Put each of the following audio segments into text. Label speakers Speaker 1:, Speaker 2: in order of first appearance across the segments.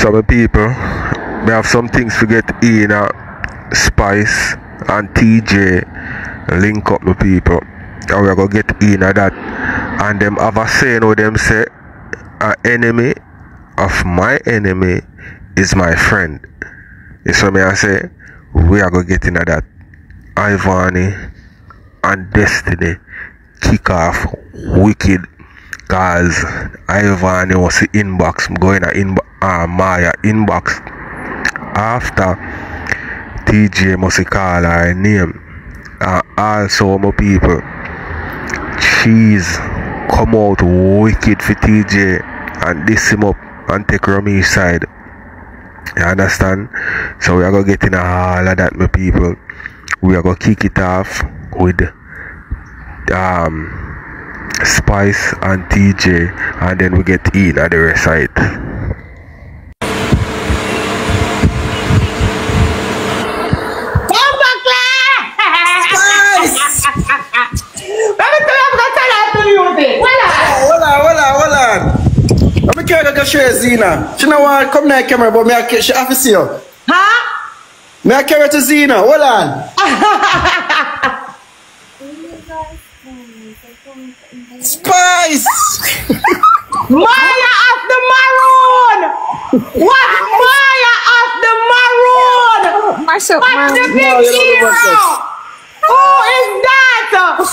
Speaker 1: Some people, we have some things to get in uh, Spice and TJ link up the people. And we're gonna get in at that. And them have a saying with them say, an enemy of my enemy is my friend. You see me I say? We are gonna get in at that. Ivany and Destiny kick off wicked cause Ivany was the inbox going in uh, Moya inbox after TJ must call her name. Uh, also my people she's come out wicked for TJ and diss him up and take Rami's side. You understand? So we are gonna get in all of that my people. We are gonna kick it off with um Spice and TJ and then we get in at the rest side.
Speaker 2: Hold on. Let me carry the show Zena. She know want come near camera, but me I she have to see you.
Speaker 3: Huh?
Speaker 2: Me I carry to Zena. Hold on. Spice.
Speaker 3: Moya of the Maroon! What Moya of the Maroon?
Speaker 4: Mash up,
Speaker 3: What's the
Speaker 4: man.
Speaker 3: big
Speaker 2: No,
Speaker 3: hero?
Speaker 2: know
Speaker 3: Who is that?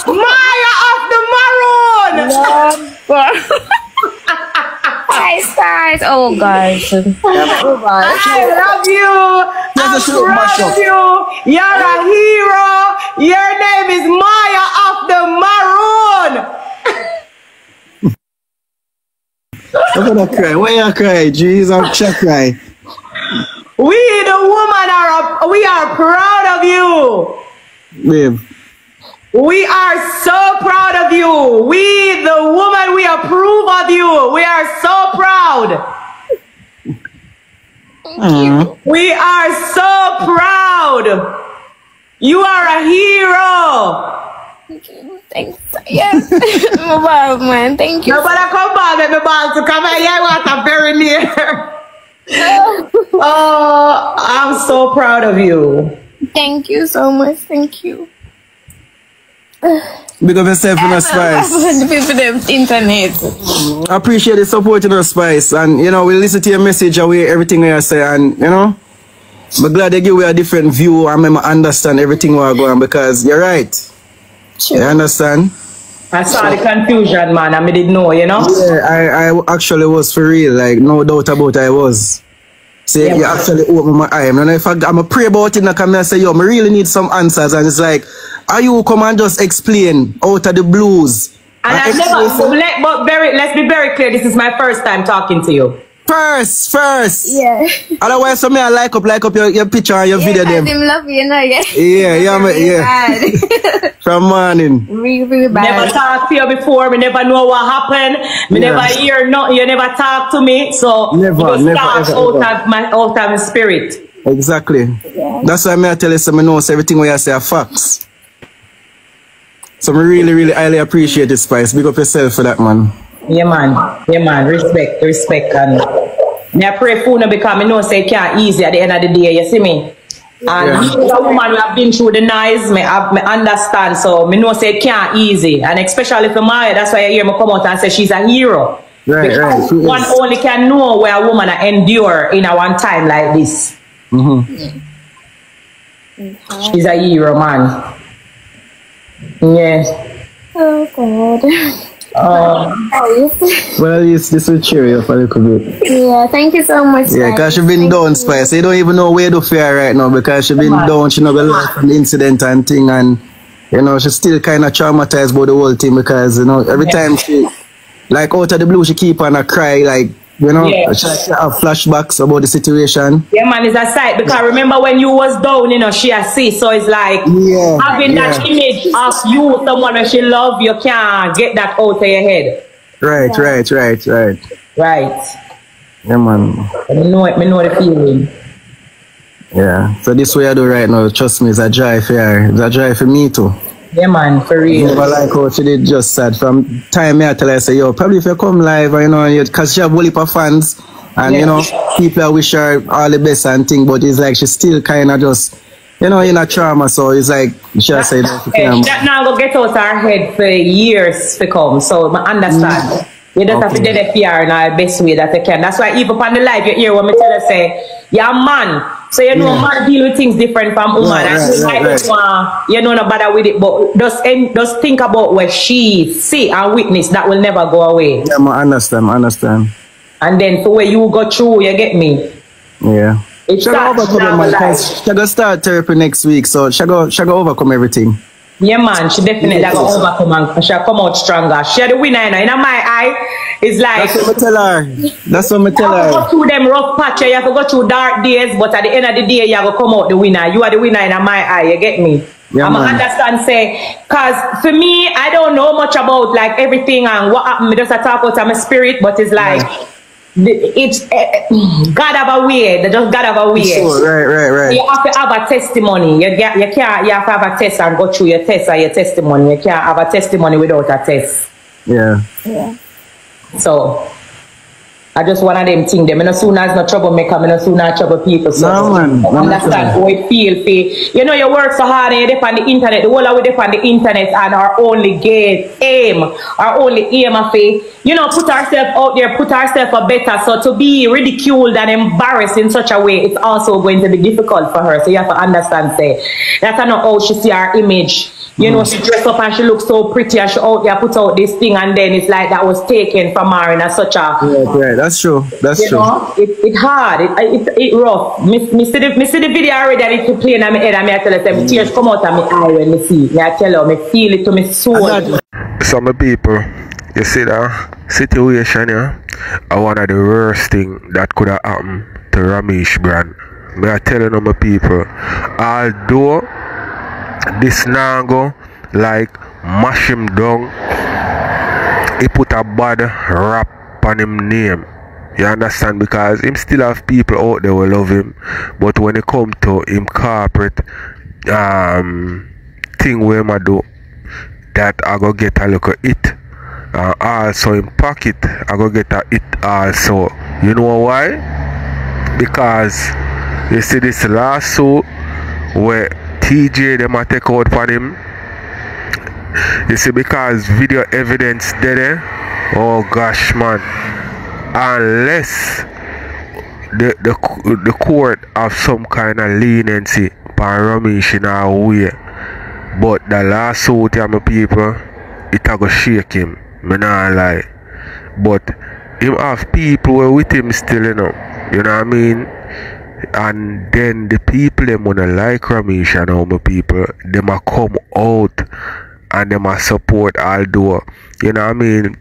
Speaker 3: Moya of the Maroon!
Speaker 4: Guys, guys. Oh, guys. Oh, gosh.
Speaker 3: I love you. I
Speaker 2: the show mash
Speaker 3: proud
Speaker 2: up.
Speaker 3: of you. You're a hero. Your name is Moya of the Maroon.
Speaker 2: I'm gonna cry. Why you cry? Jeez, I'm check cry.
Speaker 3: We the woman are we are proud of you.
Speaker 2: Babe.
Speaker 3: We are so proud of you. We, the woman, we approve of you. We are so proud.
Speaker 2: Uh-huh.
Speaker 3: We are so proud. You are a hero.
Speaker 4: Thanks. Yes. wow, man. Thank you.
Speaker 3: Nobody come back with me ball to come here. You want a very near. Oh, I'm so proud of you.
Speaker 4: Thank you so much. Thank you.
Speaker 2: Big up yourself in a spice.
Speaker 4: the people them internet.
Speaker 2: I appreciate the support in our spice. And you know, we listen to your message away, everything you say, and you know, I'm glad they give you a different view and I understand everything we're going because you're right. You understand?
Speaker 3: I saw the confusion, man. I didn't know, you know.
Speaker 2: Yeah, I, I actually was for real, like no doubt about it, I was. See,
Speaker 3: Yeah,
Speaker 2: you
Speaker 3: man.
Speaker 2: actually open my eye. And if I, I'm a pray about it, and I come here and say, yo, I really need some answers. And it's like, are you come and just explain out of the blues?
Speaker 3: And
Speaker 2: And
Speaker 3: I've never,
Speaker 2: some-
Speaker 3: let, but very, let's be very clear. This is my first time talking to you.
Speaker 2: First, first.
Speaker 4: Yeah.
Speaker 2: Otherwise, some me I like up, like up your, your picture and your video them.
Speaker 4: him love you, know, yeah.
Speaker 2: Yeah, yeah, me- yeah.
Speaker 4: Bad.
Speaker 2: From morning.
Speaker 4: really, really bad.
Speaker 3: Never
Speaker 4: bad.
Speaker 3: talked to you before. Me never know what happened. Me
Speaker 2: Yeah.
Speaker 3: never hear no. You never talk to me. So
Speaker 2: Never,
Speaker 3: you just
Speaker 2: never,
Speaker 3: talk
Speaker 2: ever,
Speaker 3: out
Speaker 2: ever.
Speaker 3: of my out of my spirit.
Speaker 2: Exactly. Yeah. That's why me I tell you, so me know so everything what you say are facts. So me really, really highly appreciate it, Spice. Big up yourself for that, man.
Speaker 3: Yeah, man. Yeah, man. Respect, respect, and me I pray for you because me know say it can't easy at the end of the day. You see me. And
Speaker 2: Yeah.
Speaker 3: being a woman who have been through the knives, me, I, me understand. So me know say it can't easy, and especially for Moya, that's why I hear me come out and say she's a hero.
Speaker 2: Right,
Speaker 3: Because
Speaker 2: right, she is.
Speaker 3: one only can know where a woman a endure in a one time like this. Mhm. She's a hero, man. Yes.
Speaker 4: Oh, God.
Speaker 3: Um.
Speaker 2: Well, yes, this will cheer you up a little bit.
Speaker 4: Yeah, thank you so much.
Speaker 2: Yeah, because she been
Speaker 4: Thank
Speaker 2: down,
Speaker 4: you.
Speaker 2: Spice. You don't even know where to fear right now because she been down. She learn the incident and thing, and you know she's still kind of traumatized by the whole thing because you know every
Speaker 3: Yeah.
Speaker 2: time she, like out of the blue, she keep on a cry like you know
Speaker 3: Yeah.
Speaker 2: she like have flashbacks about the situation.
Speaker 3: yeah, man, it's a sight because remember when you was down, you know, she a see, so it's like
Speaker 2: Yeah,
Speaker 3: having that image of you, someone that she love, you can't get that out of your head.
Speaker 2: Right, right, right, right.
Speaker 3: Right.
Speaker 2: Yeah, man.
Speaker 3: I know it, me know the feeling.
Speaker 2: Yeah. So this way I do right now, trust me, it's a drive for her. It's a drive for me too.
Speaker 3: Yeah, man, for real.
Speaker 2: Never like how she did just said from time me I tell her say yo probably if you come live or, you know because she have whole heap of fans And you know, people wish her all the best and thing, but it's like she's still kind of just, you know, in a trauma. So it's like she has said that she can't-
Speaker 3: that now go get out our head for years to come. So I understand. Mm. You just have to
Speaker 2: Okay.
Speaker 3: do the fear in our best way that you can. That's why even on the live you hear what me tell you say, you're man. So you know
Speaker 2: Yeah.
Speaker 3: man deal with things different from woman.
Speaker 2: Right,
Speaker 3: and she
Speaker 2: right,
Speaker 3: might just want, you know, no bother with it. But just en- just think about what she see and witness that will never go away.
Speaker 2: Yeah, I understand, I understand.
Speaker 3: And then for where you go through, you get me.
Speaker 2: Yeah.
Speaker 3: It's
Speaker 2: She go overcome it, man.
Speaker 3: life.
Speaker 2: She go start therapy next week, so she go she go overcome everything.
Speaker 3: Yeah, man, she definitely
Speaker 2: Yes.
Speaker 3: overcome and she'll come out stronger. She had the winner, you know. In my eye, it's like
Speaker 2: That's what I tell her. That's what I
Speaker 3: you
Speaker 2: tell
Speaker 3: have to go through them rough patch, you have to go through dark days, but at the end of the day, you have to come out the winner. You are the winner in my eye, you get me?
Speaker 2: Yeah,
Speaker 3: I'm
Speaker 2: man.
Speaker 3: understand, say, cause for me, I don't know much about like everything and what happened. Just a talk about my spirit, but it's like, the- it's eh, God have a way. They just God have a way.
Speaker 2: Sure, right, right, right.
Speaker 3: You have to have a testimony. You, get, you can't. You have to have a test and go through your test and your testimony. You can't have a testimony without a test.
Speaker 2: Yeah.
Speaker 4: Yeah.
Speaker 3: So I just one of them thing. Them, no soon as no troublemaker, me no soon as trouble people. So
Speaker 2: No, man.
Speaker 3: Understand how it feel. You know, you work so hard and you depend on the internet. The whole of we on the internet and our only game, aim, our only aim of it. You know, put ourselves out there, put ourselves for better. So to be ridiculed and embarrassed in such a way, it's also going to be difficult for her. So you have to understand, say, that's not how she see our image. You know, mm. she dress up and she looks so pretty and she out there put out this thing and then it's like that was taken from her in a such a
Speaker 2: right. That's true. That's
Speaker 3: you
Speaker 2: true.
Speaker 3: know, it, it hard, it, it, it rough. Me, me, see the, me see the video already and it play in my head and me I tell you, say, me mm. tears come out of my eye when me see. Me I tell you, me feel it to me soul.
Speaker 1: Some people, you see that situation, yeah, are one of the worst thing that could have happened to Ramesh Brand. Me I telling you, my people, although this Nango like mash him down, he put a bad rap on him name. You understand? Because him still have people out there who love him. But when it come to him corporate um thing where a do, that I go get a look at it. Uh, also in pocket, I go get a it also. You know why? Because you see this lawsuit where TJ them a take out for him. You see because video evidence there. Oh gosh man. Unless the the the court have some kind of leniency for Ramesh in a way. But the lawsuit, my people, it a go shake him. Me nah lie. But him have people who with him still, you know. You know what I mean? And then the people them wanna like Ramesh and all my people, them a come out and them a support Aldo. you know what I mean?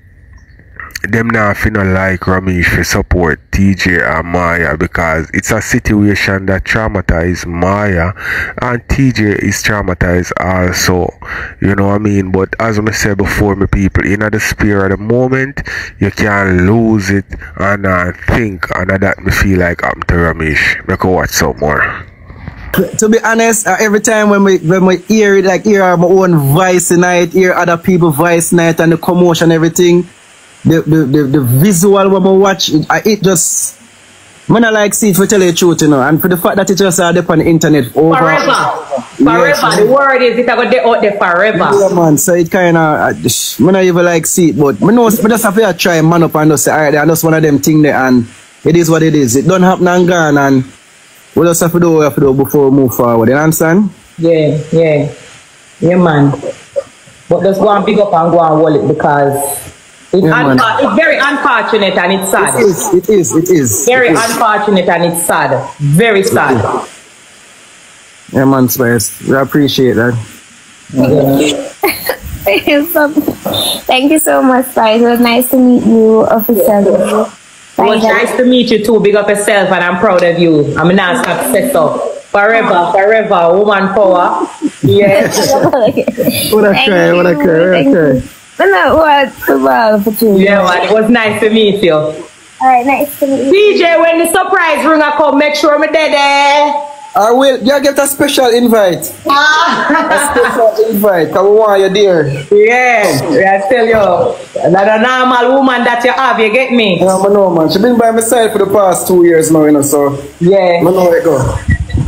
Speaker 1: Them not finna like Ramesh for support TJ and Moya because it's a situation that traumatized Moya and TJ is traumatized also. You know what I mean? But as I said before, my people, in the spirit of the moment, you can't lose it and uh, think and that me feel like I'm to Ramesh. A watch some more.
Speaker 2: to be honest, uh, every time when we when we hear it, like hear our own voice tonight, hear other people voice night and the commotion, everything, the the, the, the visual when we watch it, uh, it just. Man, I like see it for tell you the truth, you know, and for the fact that it just out there on the internet over.
Speaker 3: Forever. Forever.
Speaker 2: Yes,
Speaker 3: the word is it a go there out there forever.
Speaker 2: Yeah, man. So it kind of, me not even like see it, but me know, me just have to try man up and just say, alright, and just one of them thing there, and it is what it is. It don't happen and gone, and we just have to do what we have to do before we move forward. You understand?
Speaker 3: Yeah, yeah. Yeah, man. But just go and pick up and go and it because it's,
Speaker 2: Yeah, man.
Speaker 3: it's very unfortunate and it's sad.
Speaker 2: It is. It is. It is.
Speaker 3: Very
Speaker 2: it is.
Speaker 3: unfortunate and it's sad. Very sad.
Speaker 2: Yeah, man, Spice. We appreciate that.
Speaker 4: Thank you so, thank you so much, Spice. It was nice to meet you officially.
Speaker 3: It was nice to meet you too. Big up yourself and I'm proud of you. I'm not stop say so. Forever, forever, woman power. Yes.
Speaker 2: What a cry, what a cry, what a cry.
Speaker 4: You. But no, what the world for two.
Speaker 3: yeah, man. It was nice to meet you.
Speaker 4: All right, nice to meet you.
Speaker 3: DJ, when the surprise ring I come, make sure me there there.
Speaker 2: I will. You get a special invite. Ah. a special invite. Cause we want you there.
Speaker 3: Yeah, I tell you, that a normal woman that you have, you get me?
Speaker 2: Yeah, I know, man. She been by my side for the past two years now, you know. So
Speaker 3: Yeah.
Speaker 2: I know where it go.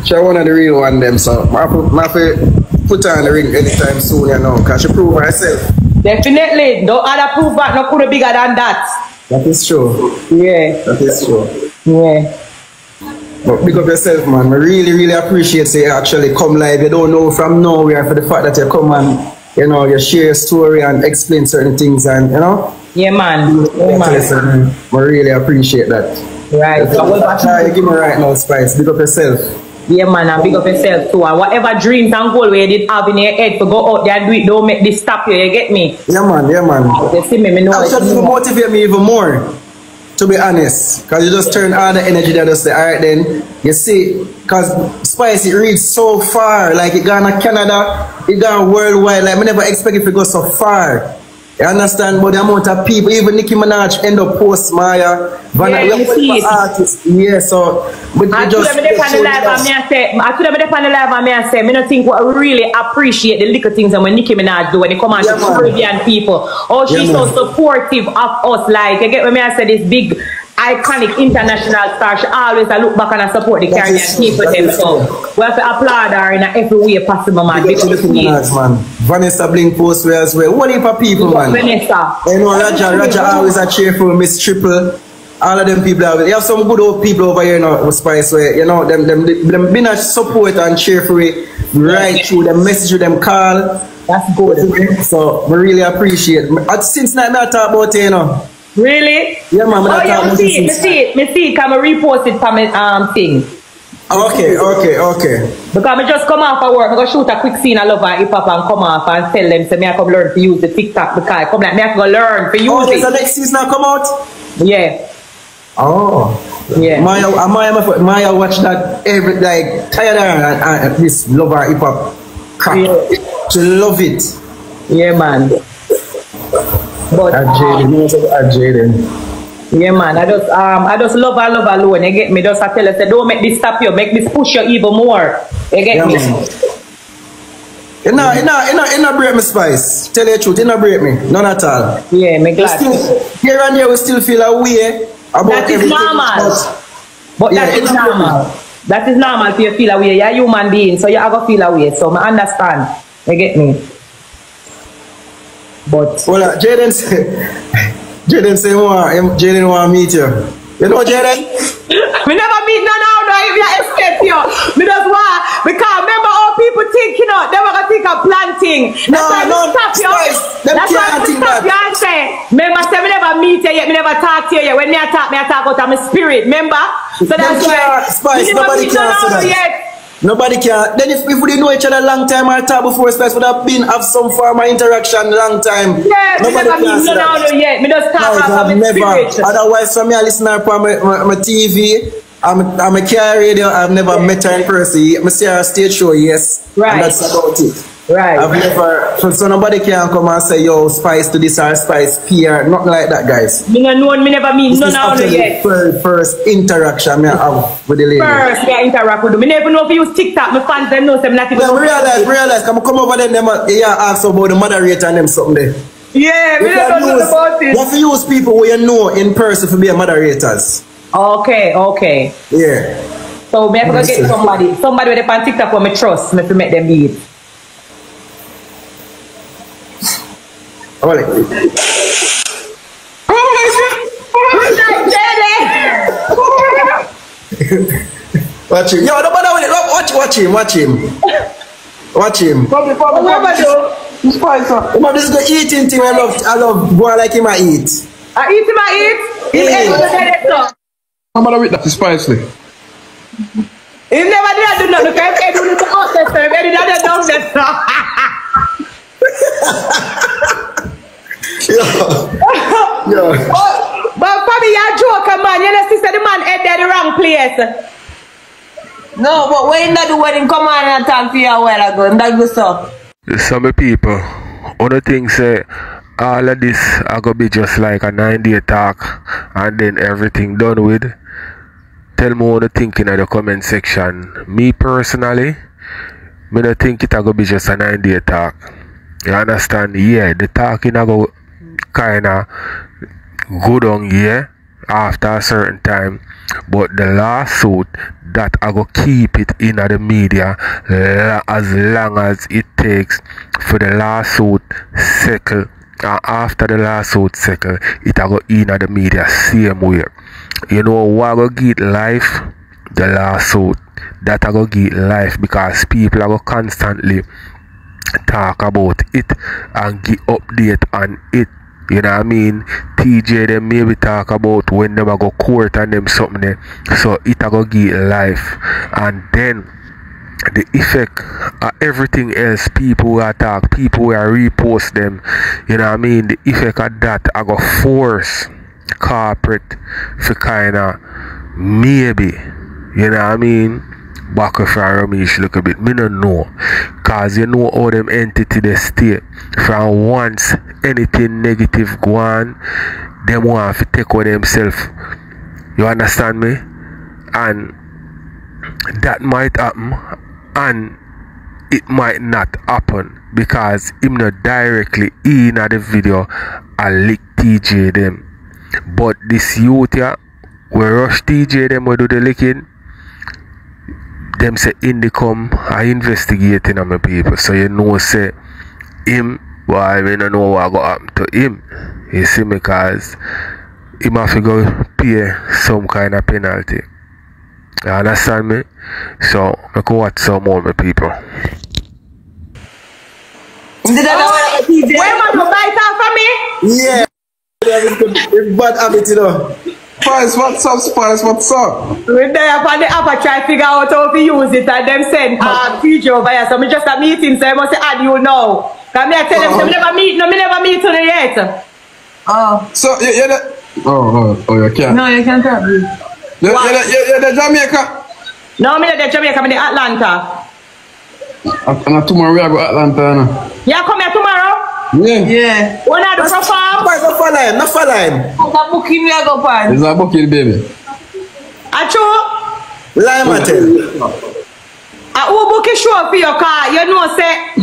Speaker 2: She one of the real one them. So I have to- I to put her on the ring anytime soon, you know. Cause she prove herself.
Speaker 3: Definitely. Don't other proof back no could bigger than that.
Speaker 2: That is true.
Speaker 3: Yeah.
Speaker 2: That is true.
Speaker 3: Yeah.
Speaker 2: But big up yourself, man. I really, really appreciate you actually come live. You don't know from nowhere for the fact that you come and you know you share your story and explain certain things and you know.
Speaker 3: Yeah, man. Yeah, man.
Speaker 2: Listen, I really appreciate that.
Speaker 3: Right. So, well,
Speaker 2: you give me right now, Spice. Big up yourself.
Speaker 3: Yeah, man, and big up yourself too. And whatever dreams and goal where you did have in your head to go out there and do it, don't make this stop you. You get me?
Speaker 2: Yeah, man. Yeah, man.
Speaker 3: You see me, me know
Speaker 2: should
Speaker 3: it.
Speaker 2: motivate me even more. To be honest, because you just turn all the energy that just say, all right, then you see, because Spice it reads so far, like it gone to Canada, it gone worldwide. Like, I never expect it to go so far. You understand? But the amount of people, even Nicki Minaj end up post Moya, Vanna,
Speaker 3: Yeah,
Speaker 2: we
Speaker 3: you see
Speaker 2: for
Speaker 3: it.
Speaker 2: artists. Yeah, so, but
Speaker 3: I
Speaker 2: you
Speaker 3: told
Speaker 2: just.
Speaker 3: them they on the live and me I say, I them they on the live and me I say, me don't think what I really appreciate the little things and when Nicki Minaj do when they come on
Speaker 2: Yeah,
Speaker 3: to. Caribbean people. Oh, she's
Speaker 2: Yeah,
Speaker 3: so supportive of us. Like, you get what me I say, this big iconic international star. She always I look back and I support the Caribbean people. Them, so we have to applaud her in every way possible, man. Because
Speaker 2: Nicki man. Vanessa Bling post where as well. What if of people, man.
Speaker 3: Vanessa.
Speaker 2: You know, Raja, Raja always a cheerful, Miss Triple. All of them people are, you have some good old people over here now with Spice where, you know, them, them, them been a support and cheerful right through them message with them call.
Speaker 3: That's good.
Speaker 2: So, we really appreciate it. Since night, I talk about it, you know.
Speaker 3: Really?
Speaker 2: Yeah, man,
Speaker 3: Oh,
Speaker 2: I
Speaker 3: yeah, me see it, me
Speaker 2: it.
Speaker 3: see it, me see it. Can I repost it from my um, thing?
Speaker 2: Okay, okay, okay.
Speaker 3: Because I just come off of work, I go shoot a quick scene of love and hip hop and come off and tell them, say me I come learn to use the TikTok because I come like me I go learn to use
Speaker 2: Oh, there's the
Speaker 3: it.
Speaker 2: next season come out?
Speaker 3: Yeah,
Speaker 2: Oh.
Speaker 3: yeah.
Speaker 2: Moya, Moya, Moya watch that every, like, tired of her and, and this love her hip hop crap.
Speaker 3: Yeah.
Speaker 2: She love it.
Speaker 3: Yeah, man. But
Speaker 2: At Jaden, at Jaden.
Speaker 3: yeah, man. I just um I just love her, love her alone. You get me? Just I tell her, say, don't make this stop you, make this push you even more. You get
Speaker 2: Yeah,
Speaker 3: me?
Speaker 2: man. You know, you know, you know, you know, break me spice. Tell you the truth, you know, break me. None at all.
Speaker 3: Yeah, me
Speaker 2: We
Speaker 3: glad.
Speaker 2: still, here and there, we still feel a way about
Speaker 3: That is
Speaker 2: everything.
Speaker 3: normal.
Speaker 2: but- Yeah,
Speaker 3: that is normal. That is normal to you feel away. You're a human being, so you have to feel away. So I understand. You get me? But
Speaker 2: Well, uh, Jaden say, Jaden say, want, him- Jaden want to meet you. You know, Jaden?
Speaker 3: we never meet none of them if you escape you. Me just want because remember all people think, you know, they were gonna think of planting. That's
Speaker 2: No,
Speaker 3: why
Speaker 2: no,
Speaker 3: me stop you.
Speaker 2: Spice, them
Speaker 3: That's why
Speaker 2: can't
Speaker 3: me
Speaker 2: think
Speaker 3: stop
Speaker 2: that.
Speaker 3: you and say, remember say me never meet you yet, We never talk to you yet. When me I talk, me I talk out of my spirit, remember? So that's why
Speaker 2: Spice,
Speaker 3: me never
Speaker 2: nobody
Speaker 3: meet
Speaker 2: can
Speaker 3: none of
Speaker 2: that.
Speaker 3: them yet.
Speaker 2: Nobody can. Then if, if we didn't know each other a long time or talk before, Spice would have been have some form of interaction long time.
Speaker 3: Yeah,
Speaker 2: Nobody
Speaker 3: never meet
Speaker 2: say
Speaker 3: none
Speaker 2: that.
Speaker 3: yet. Me just talk
Speaker 2: Guys,
Speaker 3: out of
Speaker 2: I've never,
Speaker 3: spirit.
Speaker 2: otherwise from me, I listen her on my, my, my TV. I'm, I'm a car radio. I've never met her in person. I see her stage show, yes.
Speaker 3: Right.
Speaker 2: And that's about it.
Speaker 3: Right.
Speaker 2: I've never, so, so nobody can come and say, yo, Spice to this or Spice PR. Nothing like that, guys.
Speaker 3: Me no know, me never meet
Speaker 2: This
Speaker 3: none of them yet.
Speaker 2: very first interaction me I have with the lady.
Speaker 3: First, me I interact with them. Me never know if you use TikTok. My fans them know, me not even
Speaker 2: Then realize, realize, come come over there, them, uh, yeah, ask about the moderator and them something there.
Speaker 3: Yeah,
Speaker 2: You
Speaker 3: never
Speaker 2: can
Speaker 3: know about
Speaker 2: you
Speaker 3: it.
Speaker 2: have to use people who you know in person for be a moderators.
Speaker 3: Okay, okay.
Speaker 2: Yeah.
Speaker 3: So me have to go get somebody, somebody with a TikTok who me trust, me to make them be it.
Speaker 2: All right. Watch him. Yo, don't bother with it. Look, Watch, watch him, watch him. Watch him. Come on, this is the eating thing I love. I love boy like him I eat.
Speaker 3: I eat him, I eat. He
Speaker 2: Yeah.
Speaker 3: ate the so.
Speaker 5: I'm gonna read that to Spicely.
Speaker 3: He never did do nothing. Because he do the outside stuff. He did that downstairs stuff.
Speaker 2: Yo. Yo.
Speaker 3: But for me, you're a joker, man. You know, sister, the man head there the wrong place.
Speaker 6: No, but when that the wedding, come on and talk to you a while ago, and that good stuff.
Speaker 1: Some people, other things say all of this are gonna be just like a nine day talk and then everything done with. tell me what you think in the comment section. Me personally, me don't think it going to be just a nine day talk. You understand? Yeah, the talking a go kinda go down here after a certain time. But the lawsuit that I go keep it in the media as long as it takes for the lawsuit settle. And uh, after the lawsuit settle, it I go in the media same way. You know what I go get life? The lawsuit. That I go get life because people are go constantly talk about it and give update on it. You know what I mean? TJ them maybe talk about when them a go court and them something there. So it a go give life. And then the effect of everything else, people are talk, people are repost them, you know what I mean? The effect of that I go force corporate for kinda maybe, you know what I mean? Back of Ramesh look a bit. Me no know. Cause you know how them entity they stay. From once anything negative go on, them want to take over themselves. You understand me? And that might happen and it might not happen because him not directly in the video and lick TJ them. But this youth yeah, we rush TJ them we do the licking. them say Indy come I investigating on my people so you know say him well I mean I know what happened to him you see me cause him have to go pay some kind of penalty you understand me so I can watch some more my people
Speaker 6: did I know what I did?
Speaker 3: Where man, I to buy that for me?
Speaker 2: Yeah. Bad habit, you know.
Speaker 5: Spice, what's up, Spice? What's up?
Speaker 3: We there upon the app I try to figure out how to use it and them send uh, over here. So me just a meeting so I must add you now. Cause me I tell them so me never meet no me never meet on yet.
Speaker 6: Oh.
Speaker 5: So, you, you're the... Oh, oh, oh, you can't.
Speaker 6: No, you can't tell me.
Speaker 5: You're, you're, the, you're, you're the Jamaica.
Speaker 3: No, me not the Jamaica, me the Atlanta.
Speaker 5: And, and tomorrow we are go Atlanta, you know.
Speaker 3: Yeah, come here tomorrow.
Speaker 5: Yeah.
Speaker 6: Yeah.
Speaker 3: When I do perform,
Speaker 2: Boys, no for line, no for line.
Speaker 6: The booking we are go pan.
Speaker 5: It's a bucket, baby.
Speaker 3: I true.
Speaker 2: Line, I tell.
Speaker 3: I who book a show for your car, you know say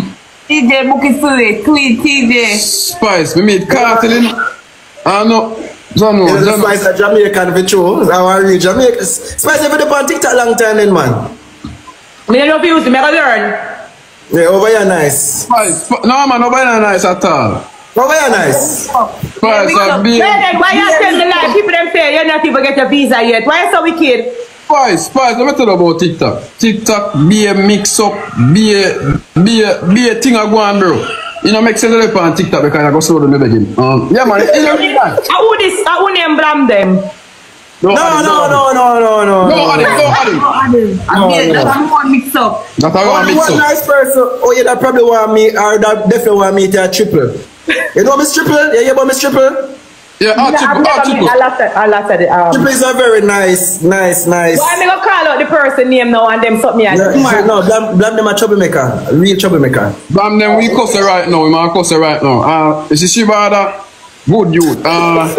Speaker 6: TJ booking for it. Tweet TJ.
Speaker 5: Spice, we meet Kartel in... Ah, no. Jano,
Speaker 2: You know, the
Speaker 5: Jano.
Speaker 2: Spice a Jamaican for true. I want to read Jamaica. Spice have been on TikTok long time then, man.
Speaker 3: me don't know if you use it, me go learn.
Speaker 2: Yeah, over here nice.
Speaker 5: Spice, Sp- no man, nobody not nice at all.
Speaker 2: Over here nice.
Speaker 5: Spice, a big...
Speaker 3: Well then, why you tell the lie? People them say you're not even get your visa yet. Why you so wicked?
Speaker 5: Spice, Spice, let me tell you about TikTok. TikTok be a mix up, be a, be a, be a thing I go on, bro. You know, make sense of it on TikTok because I go slow down the begin. Um, yeah, man, you know, man.
Speaker 3: I who this, I who name blame them.
Speaker 2: No, no, no, no, no, no.
Speaker 5: Go on it, go on it.
Speaker 6: I'm getting that one mix up.
Speaker 5: That's how I
Speaker 2: One,
Speaker 5: mix
Speaker 2: one
Speaker 5: up.
Speaker 2: nice person. Oh, yeah, that probably want me, or that definitely want me to a triple. You know Miss Triple? Yeah, you about Miss Triple?
Speaker 5: Yeah, ah,
Speaker 3: I've
Speaker 5: triple, ah,
Speaker 3: never met,
Speaker 5: triple.
Speaker 3: I lost it, I lost it. Um,
Speaker 2: Triple is a very nice, nice, nice.
Speaker 3: why me go call out the person name now and them something else?
Speaker 2: No,
Speaker 3: Tomorrow.
Speaker 2: no, blame, blame them a troublemaker, real troublemaker.
Speaker 5: Damn them, we cuss it right now. We might cuss it right now. Uh, is she bad? Good youth. Uh,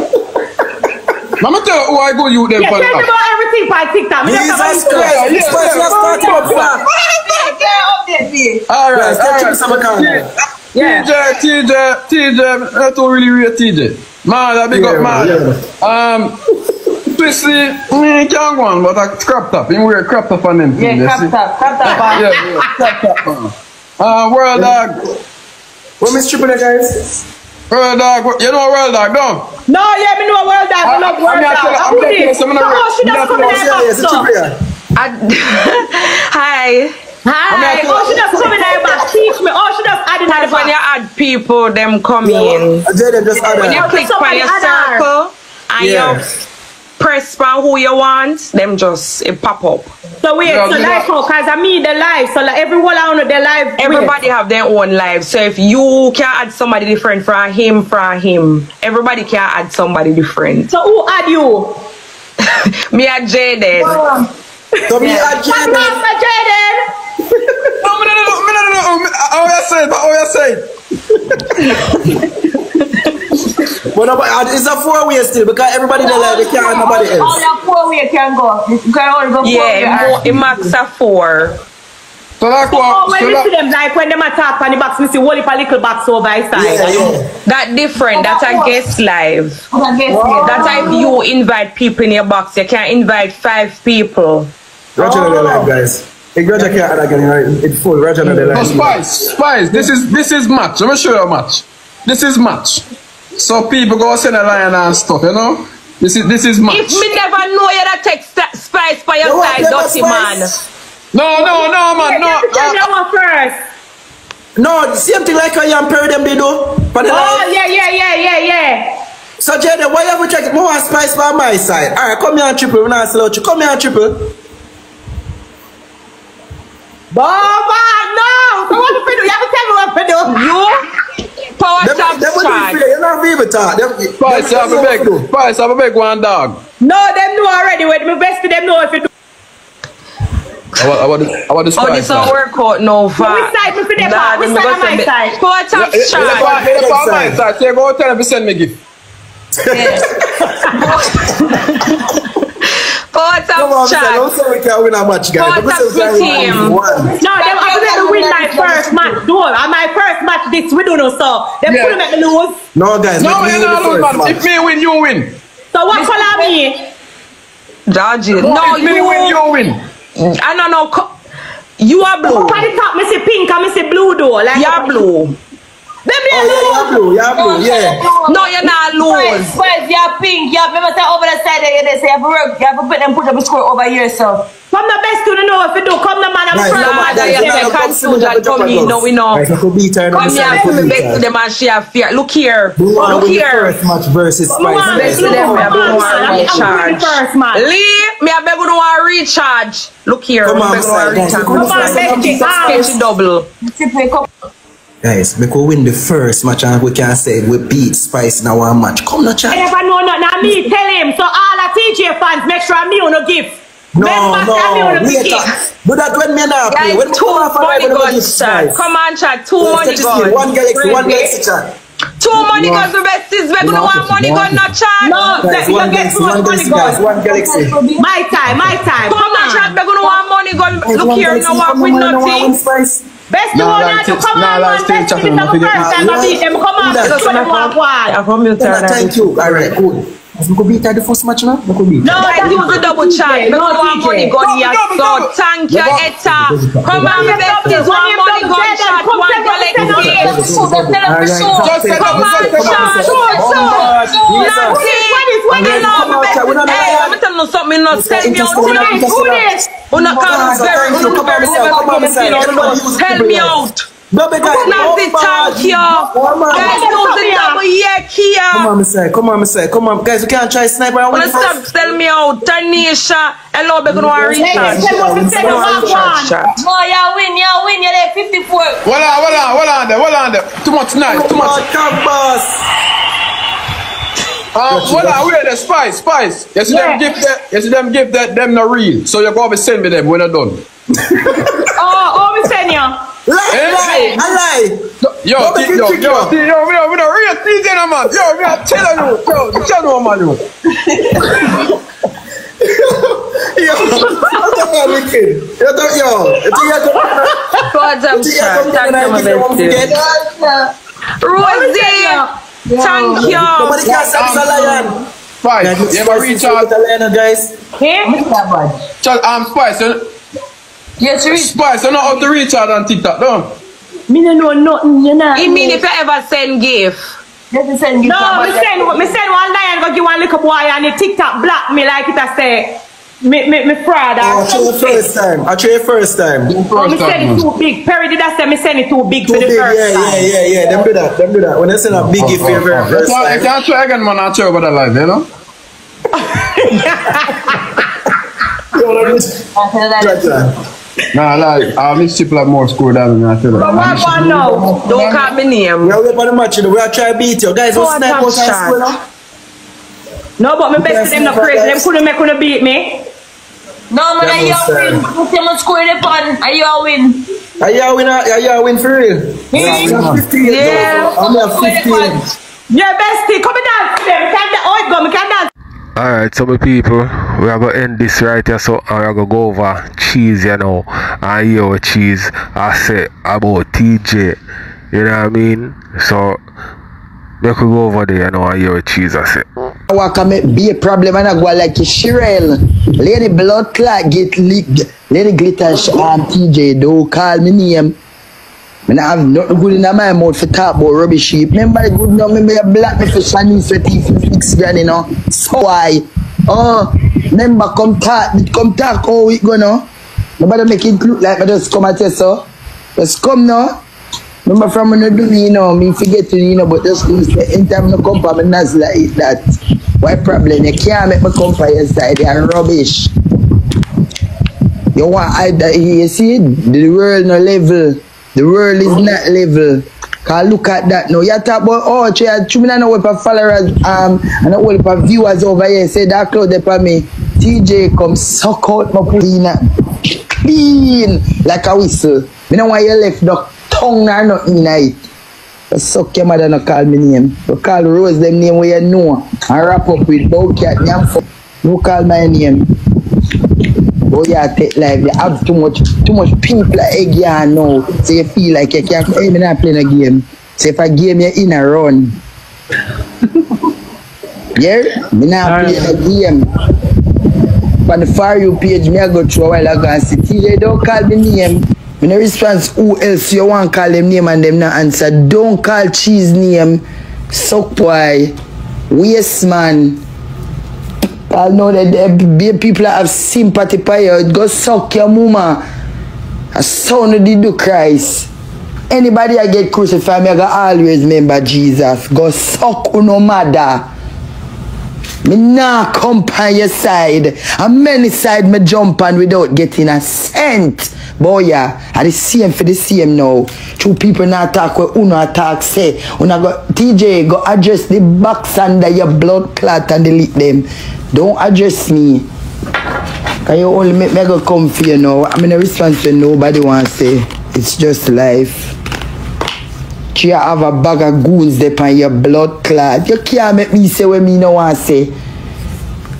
Speaker 5: let me tell you who I go youth them
Speaker 3: Yeah,
Speaker 5: for
Speaker 3: tell me
Speaker 5: that.
Speaker 3: about everything for TikTok. Me don't know
Speaker 2: Jesus
Speaker 3: about
Speaker 2: Christ,
Speaker 3: it.
Speaker 2: this person has started up flat.
Speaker 6: Get update me.
Speaker 5: All right,
Speaker 2: Yes,
Speaker 5: all
Speaker 2: get
Speaker 5: right.
Speaker 2: Triple some account.
Speaker 3: Yeah.
Speaker 5: TJ, TJ, TJ, I don't really rate TJ. Man, that big
Speaker 2: Yeah,
Speaker 5: up man.
Speaker 2: yeah.
Speaker 5: Um, Twissy, mm, he can't go on, but I crop top. He wear crop top on them.
Speaker 6: Yeah,
Speaker 5: thing, you
Speaker 6: crop
Speaker 5: see?
Speaker 6: top. Crop top.
Speaker 5: Yeah, yeah, crop top. man. Uh, World Dawg,
Speaker 2: What Miss Triple, guys?
Speaker 5: World Dawg, you know World Dawg, don't?
Speaker 3: No, yeah, me know World Dawg. I
Speaker 5: I-
Speaker 3: love
Speaker 5: I'm
Speaker 3: world
Speaker 5: not
Speaker 3: dog.
Speaker 5: telling-
Speaker 3: I
Speaker 5: I'm
Speaker 3: who
Speaker 5: not telling
Speaker 3: this?
Speaker 5: some of the-
Speaker 3: No, she
Speaker 5: I'm
Speaker 3: just
Speaker 5: not
Speaker 3: coming
Speaker 5: telling-
Speaker 3: in
Speaker 2: Yeah,
Speaker 3: my
Speaker 2: yeah, it's a. Triple. yeah.
Speaker 7: Hi.
Speaker 3: Hi.
Speaker 5: I'm
Speaker 3: Oh,
Speaker 5: not
Speaker 3: she just adding
Speaker 7: That's when you
Speaker 3: box.
Speaker 7: add people, them come in.
Speaker 2: Jaden just add
Speaker 7: When you
Speaker 2: that.
Speaker 7: click on your
Speaker 3: add her.
Speaker 7: circle and
Speaker 2: Yeah.
Speaker 7: you press on who you want, them just it pop up.
Speaker 3: So wait,
Speaker 5: Yeah,
Speaker 3: so
Speaker 5: do
Speaker 3: like how, cause I mean the life. so like everyone on their life.
Speaker 7: Everybody have their own life. So if you can add somebody different from him, from him, everybody can add somebody different.
Speaker 3: So who add you?
Speaker 7: Me and Jaden.
Speaker 2: So me add
Speaker 3: Come
Speaker 2: Jaden.
Speaker 5: Me no, no, no. me- How you say it? How you say it?
Speaker 2: But nobody, uh, it's a four way still because everybody there like they can't nobody
Speaker 6: All
Speaker 2: else.
Speaker 6: that four way can go. You can only go four way.
Speaker 8: Yeah, it max a four.
Speaker 5: So like
Speaker 3: Oh,
Speaker 5: what?
Speaker 3: when
Speaker 5: So
Speaker 3: you see them, like when them attack on the box, me see whole heap of little box over his side.
Speaker 2: Yeah, yeah.
Speaker 8: That different. That's a guest live.
Speaker 6: I guess, yeah.
Speaker 8: That's how if you invite people in your box, you can invite five people.
Speaker 2: Roger oh. the live, guys. Hey, Roger can't add again, right? It's full. Roger the
Speaker 5: no. Spice, Spice, this is this is match. Let me show you a match. This is match. So people go send a line and stuff, you know? This is this is match.
Speaker 8: If me never know you that take spice by your
Speaker 2: You
Speaker 8: side,
Speaker 2: never
Speaker 8: dirty man.
Speaker 5: No, no, no, man, no.
Speaker 3: Tell
Speaker 5: Uh,
Speaker 3: them first.
Speaker 2: No, same thing like how you and Perry them they do. For the
Speaker 3: Oh,
Speaker 2: live.
Speaker 3: yeah, yeah, yeah, yeah, yeah.
Speaker 2: So, Jada, why you ever check more spice by my side? Alright, come here and triple. We're not slow. Come here and triple.
Speaker 3: Baba, no. So what to? You have to tell me what to do.
Speaker 8: You power
Speaker 2: Them,
Speaker 8: top
Speaker 2: them wouldn't
Speaker 8: charge.
Speaker 2: You're not even talk. Them,
Speaker 5: Spice,
Speaker 2: them-
Speaker 5: have a big, Spice, have a big one dog.
Speaker 3: No, them know already. With me best to them know if you do.
Speaker 5: I want, I want, I want the
Speaker 8: Oh, this don't work out no
Speaker 3: Which
Speaker 8: far.
Speaker 3: side me for them?
Speaker 8: Nah,
Speaker 3: Which
Speaker 8: them
Speaker 3: side
Speaker 8: go
Speaker 3: on my
Speaker 8: send me-
Speaker 3: side?
Speaker 8: Power top
Speaker 5: Yeah, yeah,
Speaker 8: charge.
Speaker 5: yeah, yeah, yeah, on my side. So you go tell them to send me gift.
Speaker 8: Power
Speaker 2: Come on,
Speaker 8: top
Speaker 2: Mr. Don't say we can't win a match, guys.
Speaker 8: Come on,
Speaker 2: Don't say we can't
Speaker 8: tap
Speaker 2: win
Speaker 8: team.
Speaker 2: one.
Speaker 3: No, them have to win my first match. No, on my first match this we do no so. Them
Speaker 5: Yeah.
Speaker 3: couldn't make me lose.
Speaker 2: No, guys.
Speaker 5: No,
Speaker 2: let me
Speaker 5: you
Speaker 2: win the
Speaker 5: not lose, man. If me win, you win.
Speaker 3: So what color me?
Speaker 8: Dodge it. No,
Speaker 5: if me win,
Speaker 8: you.
Speaker 5: you win.
Speaker 8: I don't know. You are blue.
Speaker 3: Up at the top, me see pink and me see blue though. Like
Speaker 8: You're blue.
Speaker 3: Them
Speaker 2: Oh,
Speaker 3: they
Speaker 2: yeah,
Speaker 3: lose.
Speaker 2: yeah, blue. Yeah, blue. Yeah.
Speaker 8: No, you're not
Speaker 6: Spice,
Speaker 8: lose.
Speaker 6: Spice, you're pink. You remember say over the side there, they say you have to work, you have to put them put up a score over here, so.
Speaker 3: Come the best to the know if you do. Come the man I'm
Speaker 2: Guys,
Speaker 3: first
Speaker 2: come on,
Speaker 8: Nah,
Speaker 3: match.
Speaker 8: that
Speaker 2: guys.
Speaker 8: you
Speaker 2: You're
Speaker 8: say
Speaker 2: not
Speaker 8: can't
Speaker 2: boxing,
Speaker 8: do
Speaker 2: you're
Speaker 8: that.
Speaker 2: not
Speaker 8: Come
Speaker 2: boxing.
Speaker 8: in, no, we know.
Speaker 2: Guys, I could beat her.
Speaker 8: Come
Speaker 2: I'm
Speaker 8: here,
Speaker 2: sorry,
Speaker 8: put me
Speaker 2: beat
Speaker 8: back
Speaker 2: her.
Speaker 8: to them and she have fear. Look here.
Speaker 2: Who want to
Speaker 8: Look
Speaker 2: win the
Speaker 8: here.
Speaker 2: first match versus
Speaker 3: Come on,
Speaker 2: Spice?
Speaker 3: let's
Speaker 8: Best
Speaker 3: do
Speaker 8: of them, we
Speaker 3: Come
Speaker 8: have
Speaker 3: on,
Speaker 8: more
Speaker 3: man. I'm I'm
Speaker 8: recharge.
Speaker 3: winning first match.
Speaker 8: Lee, me I beg you to want recharge. Look here.
Speaker 2: Come
Speaker 8: me
Speaker 2: on,
Speaker 8: beg you
Speaker 2: side,
Speaker 8: want
Speaker 2: guys.
Speaker 8: recharge.
Speaker 2: Come on,
Speaker 3: Come on,
Speaker 2: side.
Speaker 3: Becky.
Speaker 8: Sketchy double.
Speaker 6: Triple come.
Speaker 2: Guys, we could win the first match and we can say we beat Spice in our match. Come no
Speaker 3: I
Speaker 2: chat.
Speaker 3: never know nothing. Now me tell him. So all the TJ fans, make sure me on a gift.
Speaker 2: No,
Speaker 3: Members, me on
Speaker 2: no,
Speaker 3: a
Speaker 2: later.
Speaker 3: gift.
Speaker 2: Do that when me not play.
Speaker 8: Guys,
Speaker 2: When
Speaker 8: two
Speaker 2: come off and
Speaker 8: money
Speaker 2: I
Speaker 8: guns chat. Come on, chat. Two
Speaker 2: Yes,
Speaker 8: money
Speaker 2: that is
Speaker 8: guns.
Speaker 2: One galaxy, one galaxy chat.
Speaker 8: Two money guns. The best is beg you to want money gun, not chat.
Speaker 3: No,
Speaker 2: Guys,
Speaker 3: that- you
Speaker 2: one
Speaker 3: get
Speaker 2: galaxy, one
Speaker 3: money
Speaker 2: galaxy, guys. One galaxy.
Speaker 3: My time, my time.
Speaker 8: Come on, chat. Beg you to want money gun.
Speaker 2: Guys,
Speaker 8: Look here,
Speaker 2: galaxy,
Speaker 8: no one
Speaker 2: come
Speaker 8: win
Speaker 2: on, no one win
Speaker 8: nothing.
Speaker 2: Spice.
Speaker 3: Best
Speaker 5: Nah,
Speaker 3: one
Speaker 5: like
Speaker 3: now to
Speaker 5: this-
Speaker 3: come
Speaker 5: nah,
Speaker 3: on,
Speaker 5: like
Speaker 3: man.
Speaker 5: stay
Speaker 3: Best
Speaker 5: chatting,
Speaker 3: to be the
Speaker 5: don't forget-
Speaker 3: first time I beat them. Come on,
Speaker 2: Nah,
Speaker 3: just show them what I
Speaker 8: I
Speaker 3: want.
Speaker 8: from you
Speaker 2: Yeah,
Speaker 8: turn.
Speaker 2: thank you. All right, good. Because we could the first match now. We could beat her.
Speaker 3: No, I
Speaker 8: do the double check.
Speaker 3: No, one
Speaker 8: money gun
Speaker 5: here.
Speaker 8: So thank you, Etta. Come on, besties. One money gun shot. One
Speaker 6: collective.
Speaker 2: Just
Speaker 8: come on,
Speaker 2: shot.
Speaker 8: Nothing.
Speaker 2: When you
Speaker 8: love
Speaker 2: me,
Speaker 8: hey, I'm telling you something. Not tell me out. Una
Speaker 2: cara
Speaker 8: very, very, very,
Speaker 2: very, very,
Speaker 8: very,
Speaker 2: Tell
Speaker 8: me out.
Speaker 2: Nothing.
Speaker 8: Thank you. Guys, double yeah,
Speaker 2: Come on, Messiah. Come on, Messiah. Come on, guys. We can't try sniper. I
Speaker 8: Wanna stop tell me out. Tanisha. Hello, beg you to want
Speaker 3: Hey,
Speaker 8: recharge.
Speaker 3: tell what to say,
Speaker 2: Come
Speaker 3: no
Speaker 2: on,
Speaker 3: one
Speaker 2: chat,
Speaker 3: want.
Speaker 6: No, you win, you win, you're like 54.
Speaker 5: Hold on, hold on, hold on there, hold on there. Too much nice, too
Speaker 2: Come
Speaker 5: much.
Speaker 2: on, come, boss.
Speaker 5: Um, hold on, wait there, Spice, Spice. You see them
Speaker 3: Yeah.
Speaker 5: give that, you see them give that, them not real. So you go be send me them when you're done.
Speaker 3: Oh, oh, me send you.
Speaker 2: Lie,
Speaker 5: Eh?
Speaker 2: lie, I lie.
Speaker 5: Yo,
Speaker 2: Double
Speaker 5: T-
Speaker 2: kick,
Speaker 5: yo, yo,
Speaker 2: yo.
Speaker 5: T- yo, we don't, we don't real TJ no man. Yo, we are telling you, yo, tell no man you.
Speaker 2: Yo, what the hell, wicked? Yo, don't- yo, you think you're gonna-
Speaker 8: God, I'm
Speaker 2: you think you're
Speaker 8: sure. Thank you, my
Speaker 2: give them one
Speaker 8: bestie.
Speaker 2: forget?
Speaker 8: Rosie. Thank you.
Speaker 2: Nobody can say it's a lion.
Speaker 5: Spice, you ever
Speaker 2: Spice
Speaker 5: reach
Speaker 2: is
Speaker 5: out?
Speaker 2: with a lion, guys.
Speaker 3: Hey?
Speaker 5: Chat, um, Spice, you,
Speaker 6: Yes, reach.
Speaker 5: Spice, you know how to reach out on TikTok, don't?
Speaker 3: Me no know nothing, you know.
Speaker 8: It mean if you ever send gift.
Speaker 6: Let me send you
Speaker 3: No,
Speaker 6: some.
Speaker 3: me send, me send one lion go give one little boy and the TikTok block me like it a say me me me fraud
Speaker 2: Oh, I try the first time. I try the first time. Too
Speaker 3: Oh, me send it too big. Perry did I say me send it too big for the
Speaker 2: big,
Speaker 3: first
Speaker 2: yeah,
Speaker 3: time.
Speaker 2: yeah, yeah, yeah. Them do that, them do that. When they send a big gift for your very
Speaker 5: You
Speaker 2: first
Speaker 5: can't, you
Speaker 2: time.
Speaker 5: try again, man. I'll tell you about that life, you know?
Speaker 2: Yo, let me- Try that.
Speaker 5: Nah, like, I'll miss people have more score than me, I tell you.
Speaker 3: But what one now?
Speaker 8: Don't call me name.
Speaker 2: We are waiting for the match, you know. We are trying to beat you. Guys, what's
Speaker 8: Oh,
Speaker 2: snipe
Speaker 8: top
Speaker 2: and score now?
Speaker 3: No, but me best
Speaker 2: Yes,
Speaker 3: to them no
Speaker 2: no,
Speaker 3: crazy. Them
Speaker 2: guys.
Speaker 3: couldn't make couldn't beat me.
Speaker 6: No, man,
Speaker 2: That
Speaker 6: are you
Speaker 2: was,
Speaker 6: a win? You say me score the fun. Are you a win?
Speaker 2: Are you a winner? Are you a win for real?
Speaker 6: Yeah.
Speaker 2: I'm 15.
Speaker 8: Yeah.
Speaker 2: I'm at 15.
Speaker 3: Yeah, bestie, come and dance today. We can dance. Oh, go, we can dance.
Speaker 1: Alright, so my people, we are gonna end this right here, so we are gonna go over cheese, you know, and what cheese I say about TJ. You know what I mean? So we could go over there, you know, and what cheese I say.
Speaker 9: Waka may be a problem and I go like Shirel. Lady blood clot get leaked. Lady glitter sh- um, TJ don't call me name. Me not have nothing good in my mouth for talk about rubbish. Remember the good now, remember you black me for Shanice for six grand, you know. So why? Oh, remember come talk, come talk how it go now. Nobody make it look like me just come at you so. Just come now. Remember from when you do you know, me forget to, you know, but just do say, anytime you come for me, not like that. Why problem? You can't make me come for your side, you're rubbish. You want I you see the world no level. The world is not level. Cause look at that now. You talk about oh Chay, me not know what for followers um and not what for viewers over here say that cloud for me. TJ come suck out my pussy clean like a whistle. Me know why you left the tongue or nothing in it. Just suck your mother no call me name. You call Rose them name where you know. And wrap up with Bowcat. No call my name. Oh yeah, take life. You have too much, too much people like egg yeah now. So you feel like you can't. Hey, me not playing a game. So if I game you in a run. yeah, me not playing a game. On the far you page, me I go through a while ago and say, TJ, don't call me name. Me no response who else you want call them name and them not answer. Don't call cheese name. Suck boy. Waste man. I know that there people have sympathy for you. Go suck your mama. A son of the Christ. Anybody I get crucified, I go always remember Jesus. Go suck no mother. Me nah come on your side. And many side me jump on without getting a cent. Boy, yeah, I the same for the same now. Two people not talk where uno attack say. Una go TJ go address the box under your blood clot and delete them. Don't address me. Can you only make me go come for you know? I'm in a response to nobody want to say. It's just life. You have a bag of goons there on your blood clot. You can't make me say what me no want say.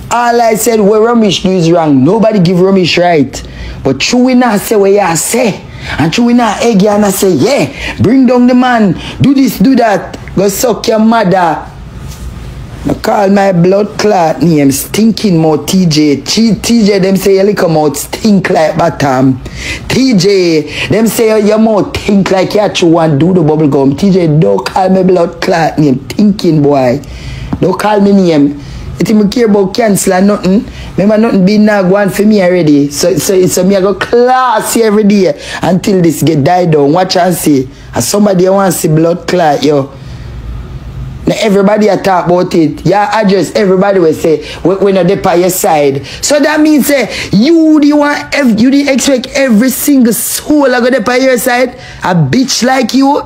Speaker 9: All I said what Ramesh do is wrong. Nobody give Ramesh right. But true we not say what you say. And true we not egg and I say, yeah, bring down the man. Do this, do that. Go suck your mother. I call my blood clot name stinking mouth TJ. TJ them say your liquor mouth stink like bottom. TJ them say your mouth think like you actually want do the bubble gum. TJ don't call me blood clot name thinking boy. Don't call me name. It me care about cancel and nothing. Remember nothing being now going for me already. So so so me I go classy every day until this get died down. Watch and see. And somebody want to see blood clot yo. Now everybody talk about it. Yeah, address everybody will say when when they by your side. So that means say you the ev- you the expect every single soul I go there by your side. A bitch like you.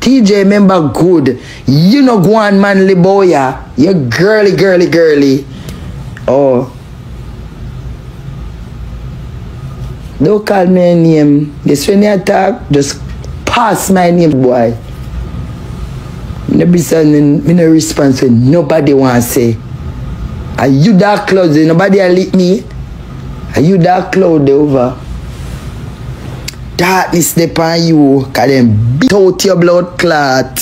Speaker 9: TJ member good. You know go on manly boy. You girly girly girly. Oh. Don't call me a name. This when you talk, just pass my name, boy. Me no be sending, me no response when nobody want say. Are you that close? Nobody a lit me. Are you that cloud over? Darkness upon you, cause them beat out your blood clot.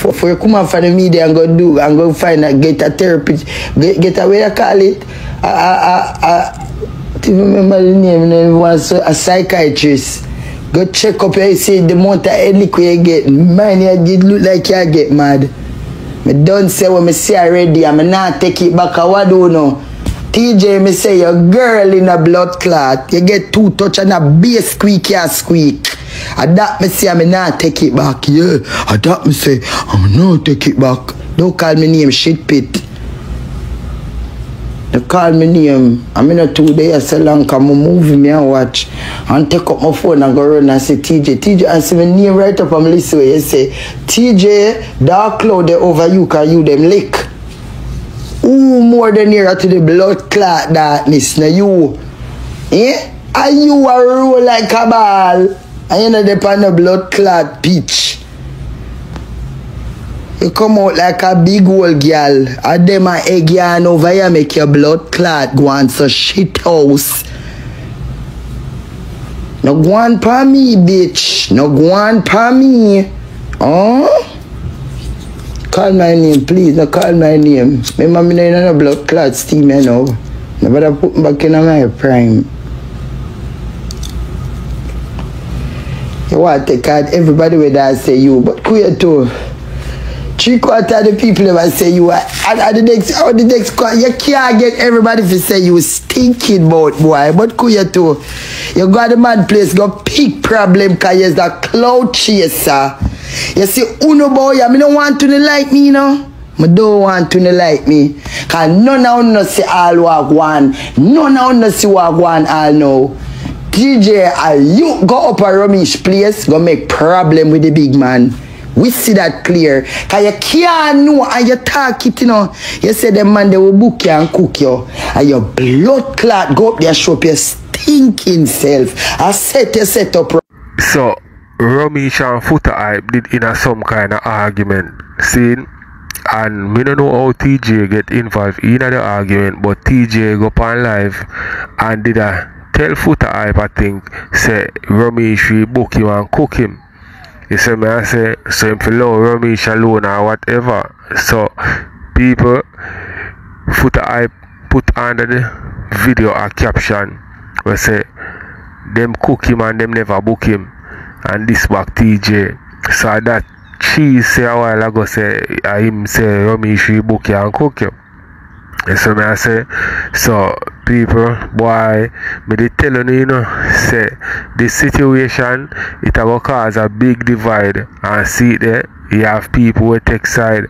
Speaker 9: For, for you come out from the media and go do and go find a get a therapy, get, get a way you call it. A, a, to remember the name, was a psychiatrist. Go check up here, see the amount of headache you get. Man, you did look like you get mad. Me don't say what me say already, I'm not take it back. I do you know? TJ, me say your girl in a blood clot. You get two touch and a bass squeak, you squeak. And that me say, I'm not take it back. Yeah, and that me say, I'm not take it back. Don't call me name shit pit. They call me name. I'm in a two days so long come movie me and watch. And take up my phone and go run and say TJ. TJ and see my name right up on my list where you say TJ dark cloud over you cause you them lick. Who more than nearer to the blood clot darkness now you? Eh? And you a roll like a ball. And you know they on the blood clot pitch. You come out like a big old girl. And them a egg yarn over here make your blood clot go on so shit house. No go on pa me, bitch. No go on pa me. Oh? Call my name, please. No call my name. Remember me no no blood clot steam, you know. Nobody put me back in my prime. You want to take out everybody with that say you, but queer too. Three quarter of the people ever say you are and, and the next or the next quarter you can't get everybody to say you stinking boat boy. But could you too. You got the man place go pick problem cause you're the cloud chaser. You see uno boy, I mean don't want to like me, you know. I don't want to like me. Cause none of us see all walk one. None of us see walk one all know. DJ, are you go up a Ramesh place, go make problem with the big man. We see that clear. Cause you can't know and you talk it, you know. You say man they will book you and cook you. And your blood clot go up there show up your stinking self. I set you set up
Speaker 1: So, Ramesh and Foota Hype did in a some kind of argument. See? And me don't know how TJ get involved in the argument, but TJ go on live and did a tell Foota Hype, I think, say Ramesh will book him and cook him. You see me, I say, so if you love Ramesh alone or whatever. So, people, Footer I put under the video a caption where say, them cook him and them never book him. And this back TJ. So that cheese say a while ago say I him say Ramesh book you and cook you. See me I say? So people boy me dey tell you you know say this situation it go cause a big divide. And see there you have people who take side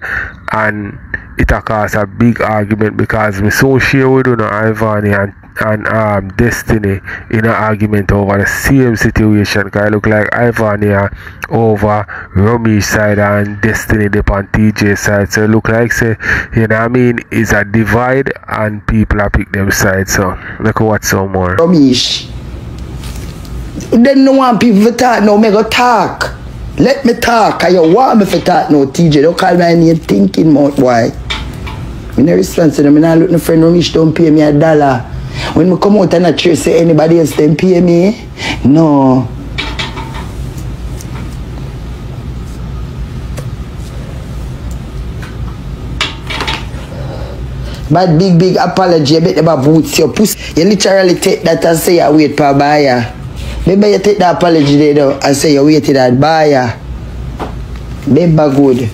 Speaker 1: and it a cause a big argument because we so share with you know Ivany and and um, Destiny in an argument over the same situation. Because it look like Ivania over Rummy side and Destiny the TJ side. So it look like say you know what I mean is a divide and people are pick them side. So look watch some more.
Speaker 9: Ramesh. Then no one people talk no, me go talk. Let me talk. Cause you want me to talk no, TJ. Don't call my name thinking mouth boy. Me no response to them. Me look no friend Ramesh don't pay me a dollar. When me come out and a church say anybody else them pay me, no. But big, big apology, I bet them boots your pussy. You literally take that and say you wait for buyer. Maybe you take that apology there though and say you waited that buyer. Remember good.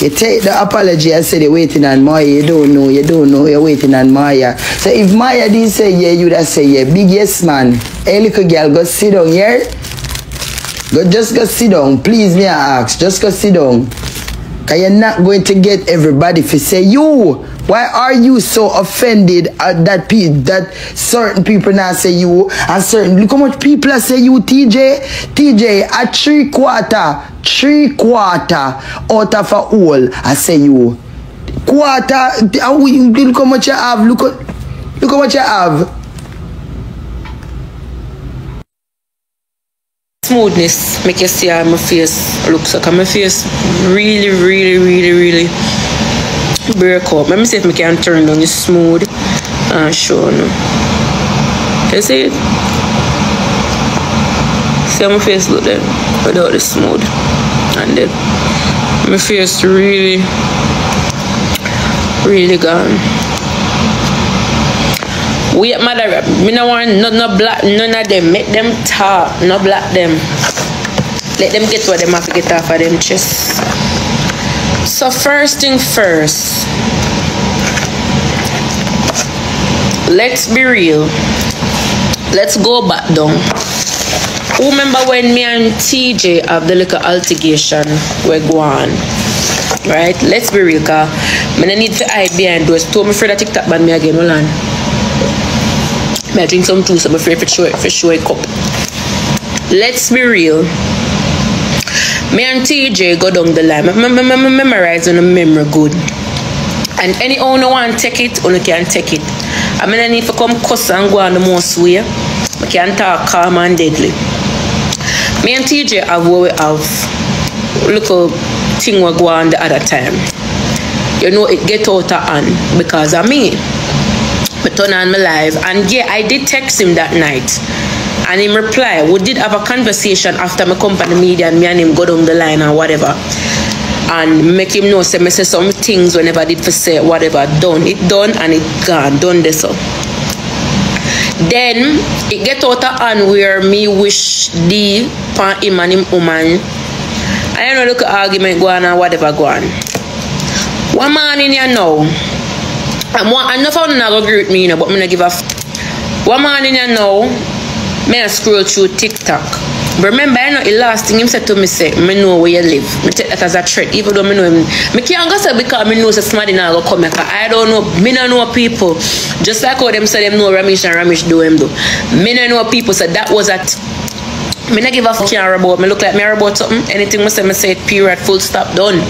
Speaker 9: You take the apology and say you're waiting on Moya. You don't know, you don't know, you're waiting on Moya. So if Moya didn't say yeah, you would have say yeah. Big yes man. Hey little girl, go sit down here. Go just go sit down. Please me I ask. Just go sit down. Cause you're not going to get everybody to say you. Why are you so offended at that pe- that certain people now say you and certain look how much people say you TJ TJ a three quarter three quarter out of a whole I say you quarter look how much you have look look how much you have
Speaker 7: smoothness make you see how my face looks like. My face really, really, really, really break up. Let me see if I can turn down the smooth and show you. You see it? See how my face look then without the smooth. And then my face really, really gone. Wait, mother, me no want no, no black, none of them. Make them talk, no black them. Let them get what them have to get off of them chest. So first thing first, let's be real. Let's go back down. Who remember when me and TJ have the little altercation we go on? Right? Let's be real, car. No need to hide behind doors. Told me for the TikTok ban me again, hold on. I drink some juice, I'm afraid for sure, for sure a cup. Let's be real. Me and TJ go down the line. I memorize on the memory good. And any owner want take it, owner can take it. I mean I need to come cuss and go on the most way. I can't talk calm and deadly. Me and TJ have what we have. Up thing will go on the other time. You know it get out of hand because of me. I turn on my live and yeah, I did text him that night. And in reply, we did have a conversation after my company media and me and him go down the line or whatever. And make him know say me say some things whenever I did for say whatever done. It done and it gone. Done this up. Then it get out of hand where me wish the pan him and him woman. I don't know look at argument go on or whatever go on. One man in here now. I'm one, I know how not agree with me, you know, but I'm gonna give a f- one man in here now. may I scroll through TikTok. Remember, I know the last thing him said to me say, me know where you live. Me take that as a threat, even though me know him. Me can't go say because me know say somebody now go come here. I don't know. Me don't know people. Just like how them say them know Ramesh and Ramesh do him do. Me don't know people. So that was at. Me not give a fuck care about. Me look like me about something. Anything me say, me say it. Period. Full stop. Done.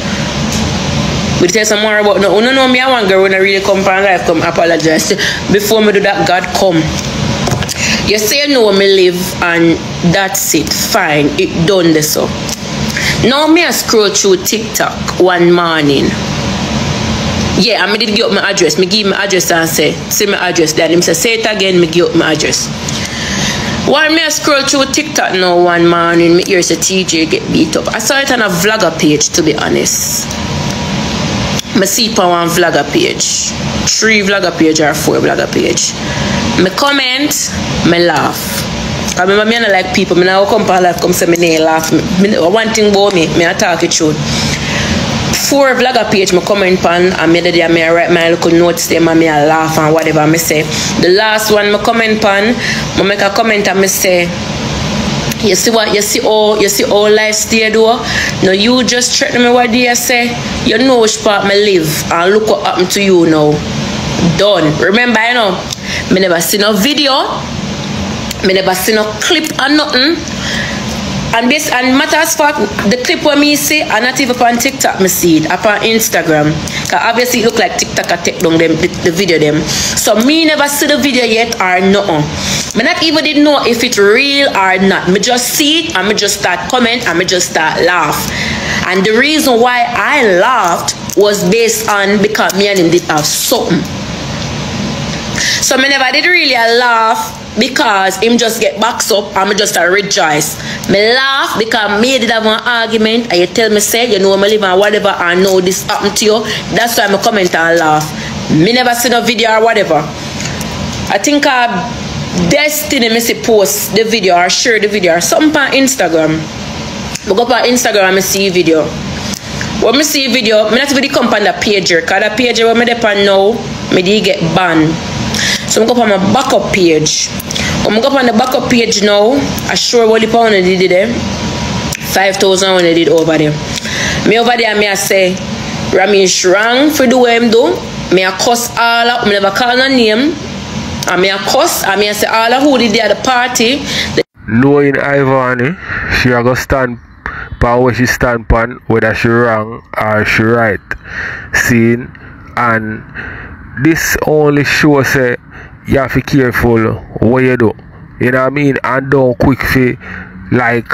Speaker 7: We tell some more about no. No, no, me I want girl when I really come from life come apologize before me do that. God come. You say you know me live and that's it. Fine, it done this so. Now me I scroll through TikTok one morning. Yeah, I me did give up my address. Me give my address and say, say my address. Then him say, say it again. Me give up my address. While me I scroll through TikTok now one morning, me hear say TJ get beat up. I saw it on a vlogger page to be honest. Me see it on one vlogger page. Three vlogger page or four vlogger page. Me comment, me laugh. I remember me not like people, me now come for life come say me nay laugh. Me, one thing about me, me I talk it truth. Four vlogger page me comment pan and me there me I write my little notes them and me I laugh and whatever me say. The last one me comment pan, me make a comment and me say you see what you see all you see all life stay do no you just threaten me what you say you know which part me live and look what happened to you now done. Remember you know me never see no video me never see no clip or nothing. And this and matters fact the clip where me see and not even upon TikTok me see it. Upon Instagram. Cause obviously it look like TikTok a take down them the, the video them. So me never see the video yet or nothing. Me not even did know if it real or not. Me just see it and me just start comment and me just start laugh. And the reason why I laughed was based on because me and him did have something so me never did really a laugh because him just get boxed up and me just a rejoice. Me laugh because me did have an argument and you tell me say you know me live and whatever I know this happened to you. That's why me comment and laugh. Me never see no video or whatever. I think uh Destiny me see post the video or share the video or something on Instagram. I go on Instagram and see video. When me see video, me not really come on the pager, cause the pager where me dey on now, did get banned. So I'm go up on my backup page. When I go up on the backup page now, I sure what the pound they did there. Eh? 5,000 when they did over there. Me over there, me I say, Ramesh wrong for the way do. Me I cuss all up, me never call no name. And me I cuss, and me I say all of who did there at the party.
Speaker 1: Knowing Ivany, she a go stand pan where she stand pan, whether she wrong or she right. Seeing and this only shows say you have to be careful what you do. You know what I mean? And don't quick fi like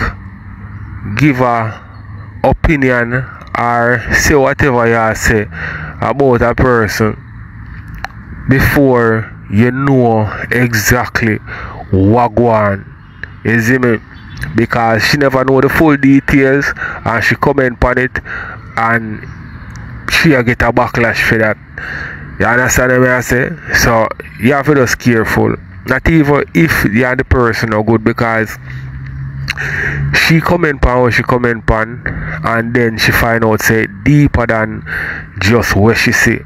Speaker 1: give a opinion or say whatever you say about a person before you know exactly what go on. You see me? Because she never know the full details and she comment on it and she get a backlash for that. You understand what I say? So you have to just careful. Not even if you are the person or good because she comment on what she comment on and then she find out say deeper than just what she say.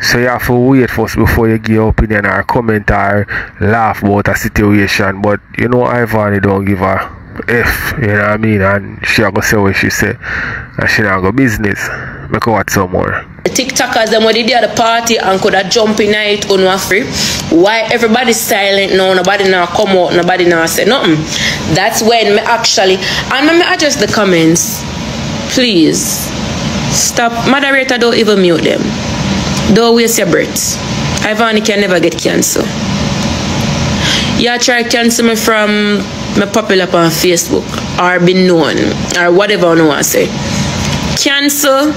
Speaker 1: So you have to wait first before you give your opinion or comment or laugh about a situation. But you know Ivany don't give a F, you know what I mean? And she a go say what she say. And she not go business. Make her watch some more.
Speaker 7: The TikTokers them they did at the party and could have jump in it on free. Why everybody silent now, nobody now come out, nobody now say nothing. That's when me actually and me adjust the comments. Please. Stop. Moderator don't even mute them. Don't waste your breath. Ivany can never get cancelled. Yeah, try cancel me from my popular on Facebook or be known or whatever I want to say. cancel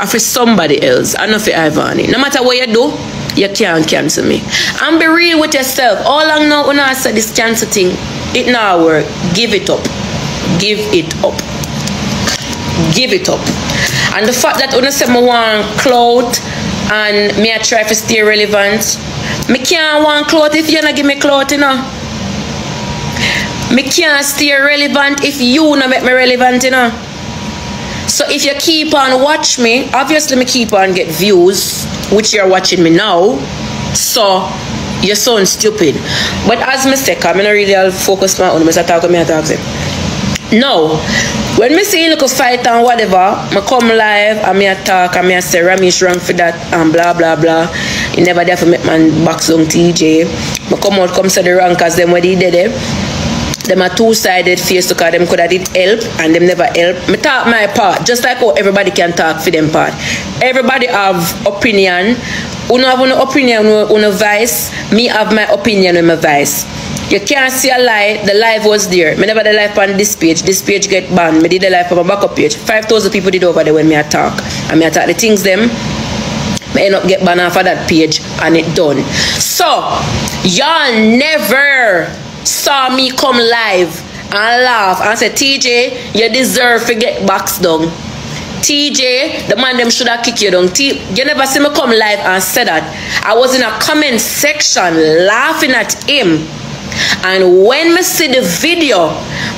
Speaker 7: or for somebody else. I know for Ivany. No matter what you do, you can't cancel me. And be real with yourself. All I know when I said this cancel thing, it now work. Give it up. Give it up. Give it up. And the fact that when I say I want clout and me I try to stay relevant, me can't want clout if you not give me clout, you know. Me can't stay relevant if you not make me relevant, you know. So if you keep on watch me, obviously me keep on get views, which you're watching me now. So you sound stupid. But as me say, I'm not really focus my own, I talk me, I talk to him. No. When me see a fight and whatever, me come live and me talk and me say Ramesh wrong for that and blah blah blah. You never there for make man box down TJ. Me come out come say the cause them what he did it. Them a two-sided face because them could have did help and them never help. Me talk my part, just like how everybody can talk for them part. Everybody have opinion. Uno have an opinion, uno, uno vice. Me have my opinion and my vice. You can't see a lie. The live was there. Me never the live on this page. This page get banned. Me did the live on my backup page. 5,000 people did over there when me attack. And me attack the things them. Me end up get banned off of that page and it done. So, y'all never saw me come live and laugh and say, TJ, you deserve to get boxed down. TJ, the man them should have kicked you down. T- you never see me come live and say that. I was in a comment section laughing at him. And when me see the video,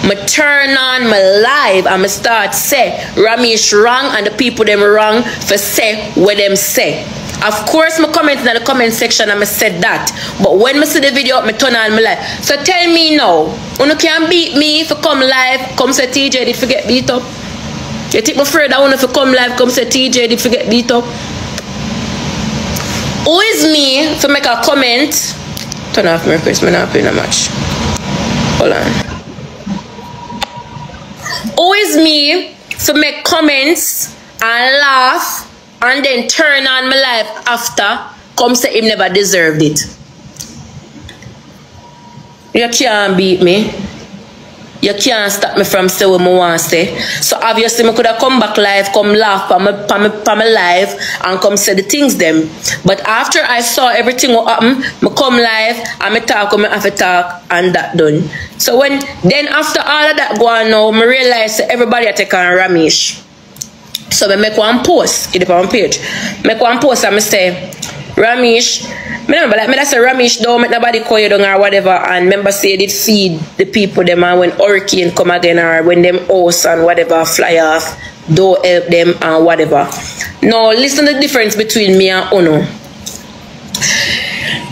Speaker 7: me turn on my live and me start say Ramesh wrong and the people them wrong for say what them say. Of course, my comment in the comment section and me said that. But when me see the video, me turn on my live. So tell me now, you can beat me if you come live, come say TJ did forget beat up. You think my friend I want if you come live, come say TJ did forget beat up. Who is me to make a comment? Turn off my request, me not playing a match. Hold on. Who is me to make comments and laugh and then turn on my life after come say him never deserved it? You can't beat me. You can't stop me from saying what I want to say. So obviously, I could have come back live, come laugh on my, on my, on my live, and come say the things them. But after I saw everything what happened, I come live, and I talk, and I have to talk, and that done. So when, then after all of that go on now, I realize everybody are taking Ramesh. So I make one post, in the on page. Make one post, and I say, Ramesh, me remember like me that say Ramesh don't make nobody call you down or whatever and remember say it feed the people them and when hurricane come again or when them house and whatever fly off, don't help them and whatever. Now listen the difference between me and Uno.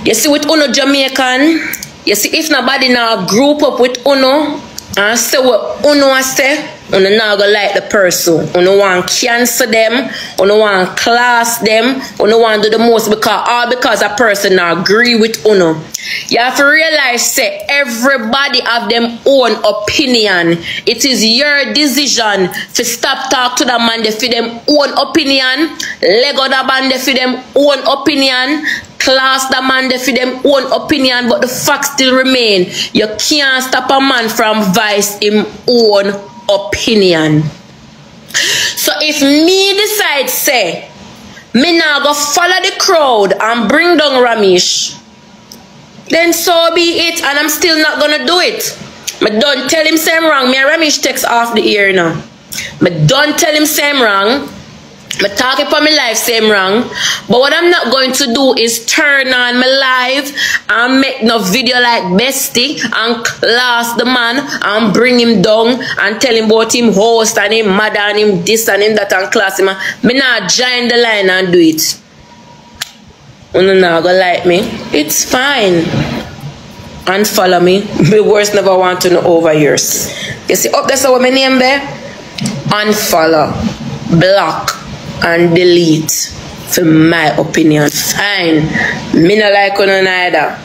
Speaker 7: You see with Uno Jamaican, you see if nobody now group up with Uno and say what Uno say, Uno not gonna like the person. Uno want cancel them. Uno want class them. Uno want do the most because all because a person agree with Uno. You have to realize say everybody have them own opinion. It is your decision to stop talk to the man they for them own opinion. Lego the man they for them own opinion class the man they for them own opinion, but the fact still remain. You can't stop a man from vice him own opinion. So if me decide say, me now go follow the crowd and bring down Ramesh, then so be it, and I'm still not gonna do it. But don't tell him same wrong. Me and Ramesh takes off the ear now. But don't tell him same wrong. Me talk for my life same wrong. But what I'm not going to do is turn on my live and make no video like bestie and class the man and bring him down and tell him about him host and him mad and him this and him that and class him. Me not join the line and do it. You not gonna like me. It's fine. And follow me. The worst never want to know over yours. You see up there's what my name there? Unfollow. Block and delete for my opinion. Fine. Me not like you neither.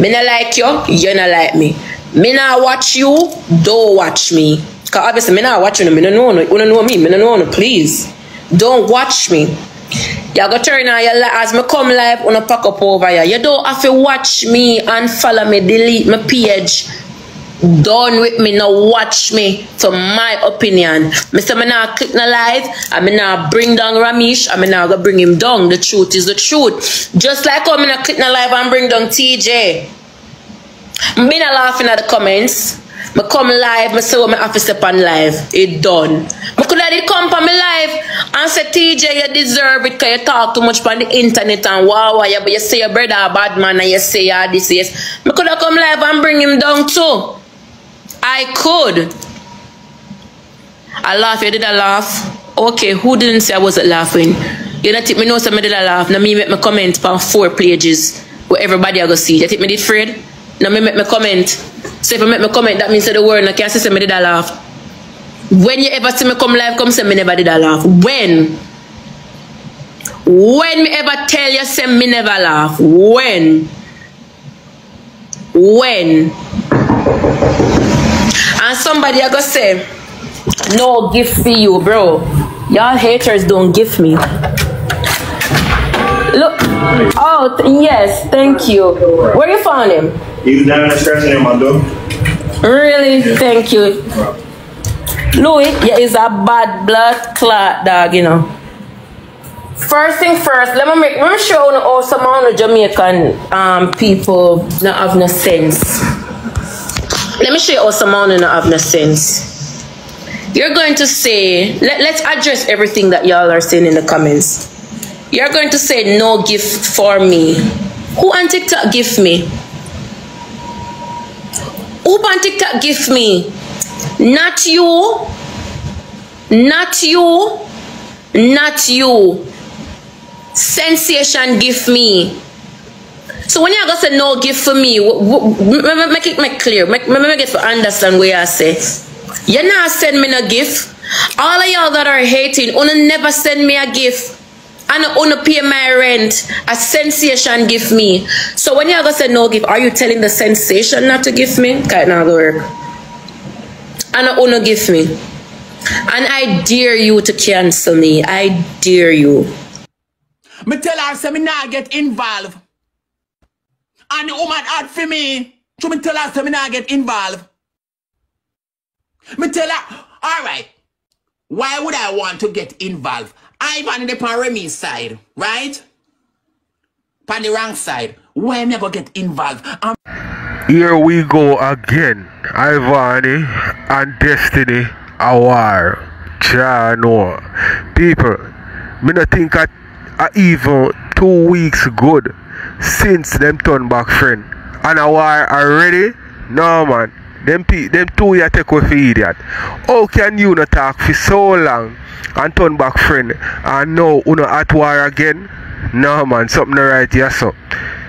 Speaker 7: Me not like you, you not like me. Me not watch you, don't watch me. Cause obviously me not watch you, me no know no. You don't know me, me no know no, please. Don't watch me. You go turn on your light as me come live on a pack up over here. You don't have to watch me and follow me, delete my page. Done with me. Now watch me for my opinion. Say me now click na live. I me now bring down Ramesh. I me now go bring him down. The truth is the truth. Just like how me now click na live and bring down TJ. Me a laughing at the comments. Me come live, me say what me have to step on live. It done. Me could have come on me live and say TJ you deserve it because you talk too much on the internet and wow, wow, but you say your brother a bad man and you say yeah, this yes. Me could have come live and bring him down too. I could. I laugh, you did a laugh. Okay, who didn't say I wasn't laughing? You don't think me know somebody did a laugh. Now me make my comment on four pages where everybody I go see. You think me did afraid? Now me make my comment. So if I make my comment, that means that the word I can't say me did a laugh. When you ever see me come live, come say me never did a laugh. When? When me ever tell you say me never laugh? When? When? Somebody I go say, no gift for you, bro. Y'all haters don't give me. Look. Oh, th- yes, thank you. Where you found him?
Speaker 10: He's down there scratching in my door.
Speaker 7: Really? Thank you. Louis, yeah, is a bad blood clot dog, you know. First thing first, let me make let me show you how some of the Jamaican um people not have no sense. Let me show you how some of no sense. You're going to say, let, let's address everything that y'all are saying in the comments. You're going to say no gift for me. Who on TikTok gift me? Who on TikTok gift me? Not you. Not you. Not you. Sensation gift me. So when you go say no gift for me, make it make clear. Make, make, it for understand where I say. You not send me no gift. All of y'all that are hating, una never send me a gift. And una pay my rent. A sensation give me. So when you go say no gift, are you telling the sensation not to give me? Can't not work. And una give me. And I dare you to cancel me. I dare you.
Speaker 11: Me tell her, say me not get involved. And the woman hard for me. So me tell her, say me not get involved. Me tell her, alright, why would I want to get involved? I'm on the Remy side, right? On the wrong side. Why never get involved? I'm
Speaker 1: Here we go again. Ivany and Destiny a war. Chano. People, me not think I, I even two weeks good since them turn back friend. And a war already? No man. Them pe- them two you take away for idiot. How can you not talk for so long and turn back friend and now you know at war again? No man, something not right here so.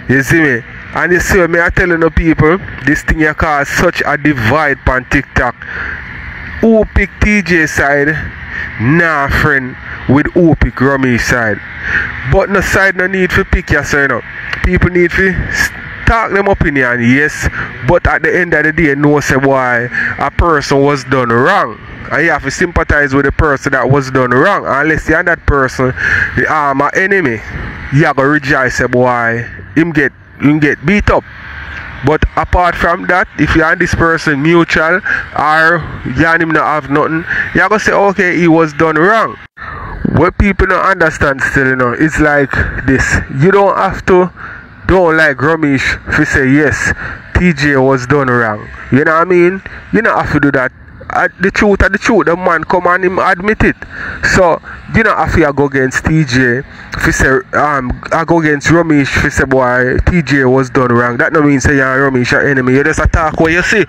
Speaker 1: You see me? And you see me I telling the people this thing you cause such a divide on TikTok. Who pick TJ side? Nah friend with who pick Rummy side. But no side no need for pick your side up. People need to talk them opinion, yes. But at the end of the day, know say why a person was done wrong. And you have to sympathize with the person that was done wrong. Unless you're that person, the um, my enemy, you have to rejoice say why him get him get beat up. But apart from that, if you and this person mutual or you and him not have nothing, you're gonna say, okay, he was done wrong. What people don't understand still, you know, it's like this. You don't have to don't like Ramesh if you say yes, TJ was done wrong. You know what I mean? You don't have to do that. The truth of the truth, the man come and him admit it. So you don't have to go against TJ if you um I go against Ramesh if you say boy TJ was done wrong. That no mean say you're Ramesh your enemy. You just attack what you see.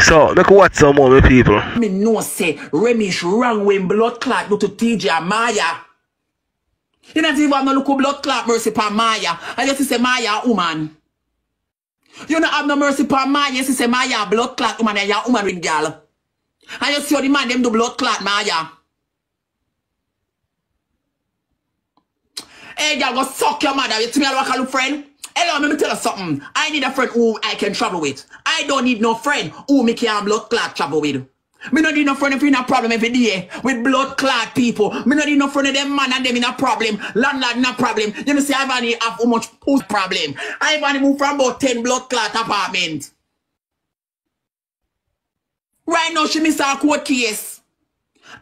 Speaker 1: So look what some more people.
Speaker 11: me no say Remish wrong when blood clot do to TJ and Moya. You not even no look blood clot mercy pa Moya. And you see say Moya woman. You not have no mercy pa Moya. You say Moya blood clot woman and you a woman girl. And you see how the man them do blood clot Moya. Hey, girl, go suck your mother. You see me, I little friend. Hello, let me tell you something. I need a friend who I can travel with. I don't need no friend who me can blood clot travel with. Me not need no friend if you in a problem every day with blood clot people. Me not need no friend of them man and them in a problem. Landlord in a problem. You know see, I've only have how much problem. I've only moved from about 10 blood clot apartment. Right now, she miss her court case.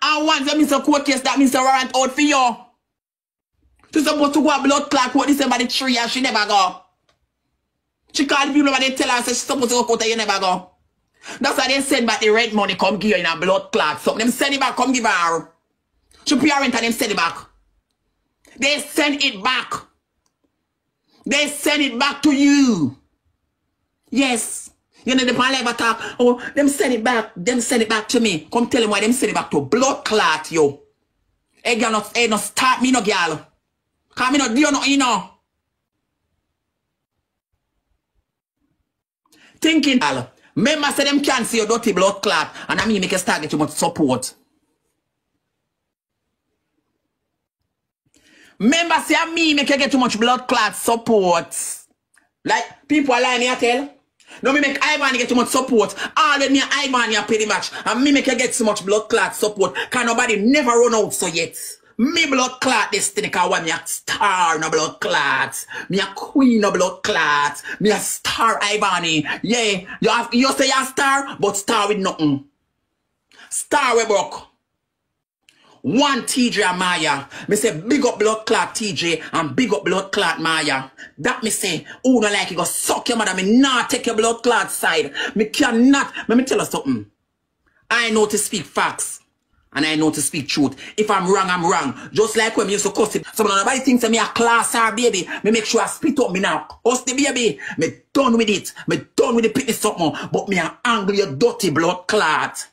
Speaker 11: And once you miss a court case, that means a warrant out for you. She supposed to go a blood clot court December the 3 and she never go. She called people and they tell her say she supposed to go court and you never go. That's why they send back the rent money come give her in a blood clot. So them send it back, come give her. She pay rent and them send it back. They send it back. They send it back to you. Yes. You know the pan live attack. Oh, them send it back. Them send it back to me. Come tell them why them send it back to blood clot, yo. Hey, girl, not, hey, no start me, no, girl. Cause me no do no, you know. Thinking, girl. Remember, say them can't see your dirty blood clot. And I mean, make you start get too much support. Remember, say I me make you get too much blood clot support. Like, people are lying here, tell. No, me make Ivan get too much support. All with me Ivan here pretty much. And me make you get so much blood clot support. Can nobody never run out so yet. Me blood clot destiny cause one me a star no blood clot. Me a queen no blood clot. Me a star Ivany. Yeah, you have you say you a star, but star with nothing. Star we broke. One TJ Moya. Me say big up blood clot TJ and big up blood clot Moya. That me say, who no like you go suck your mother. Me not take your blood clot side. Me cannot. Let me tell you something. I know to speak facts. And I know to speak truth. If I'm wrong, I'm wrong. Just like when me used to cuss it. Some nobody thinks me a class or baby. Me make sure I spit up me now. Cuss the baby. Me done with it. Me done with the pitney something. But me a angry dirty blood clot.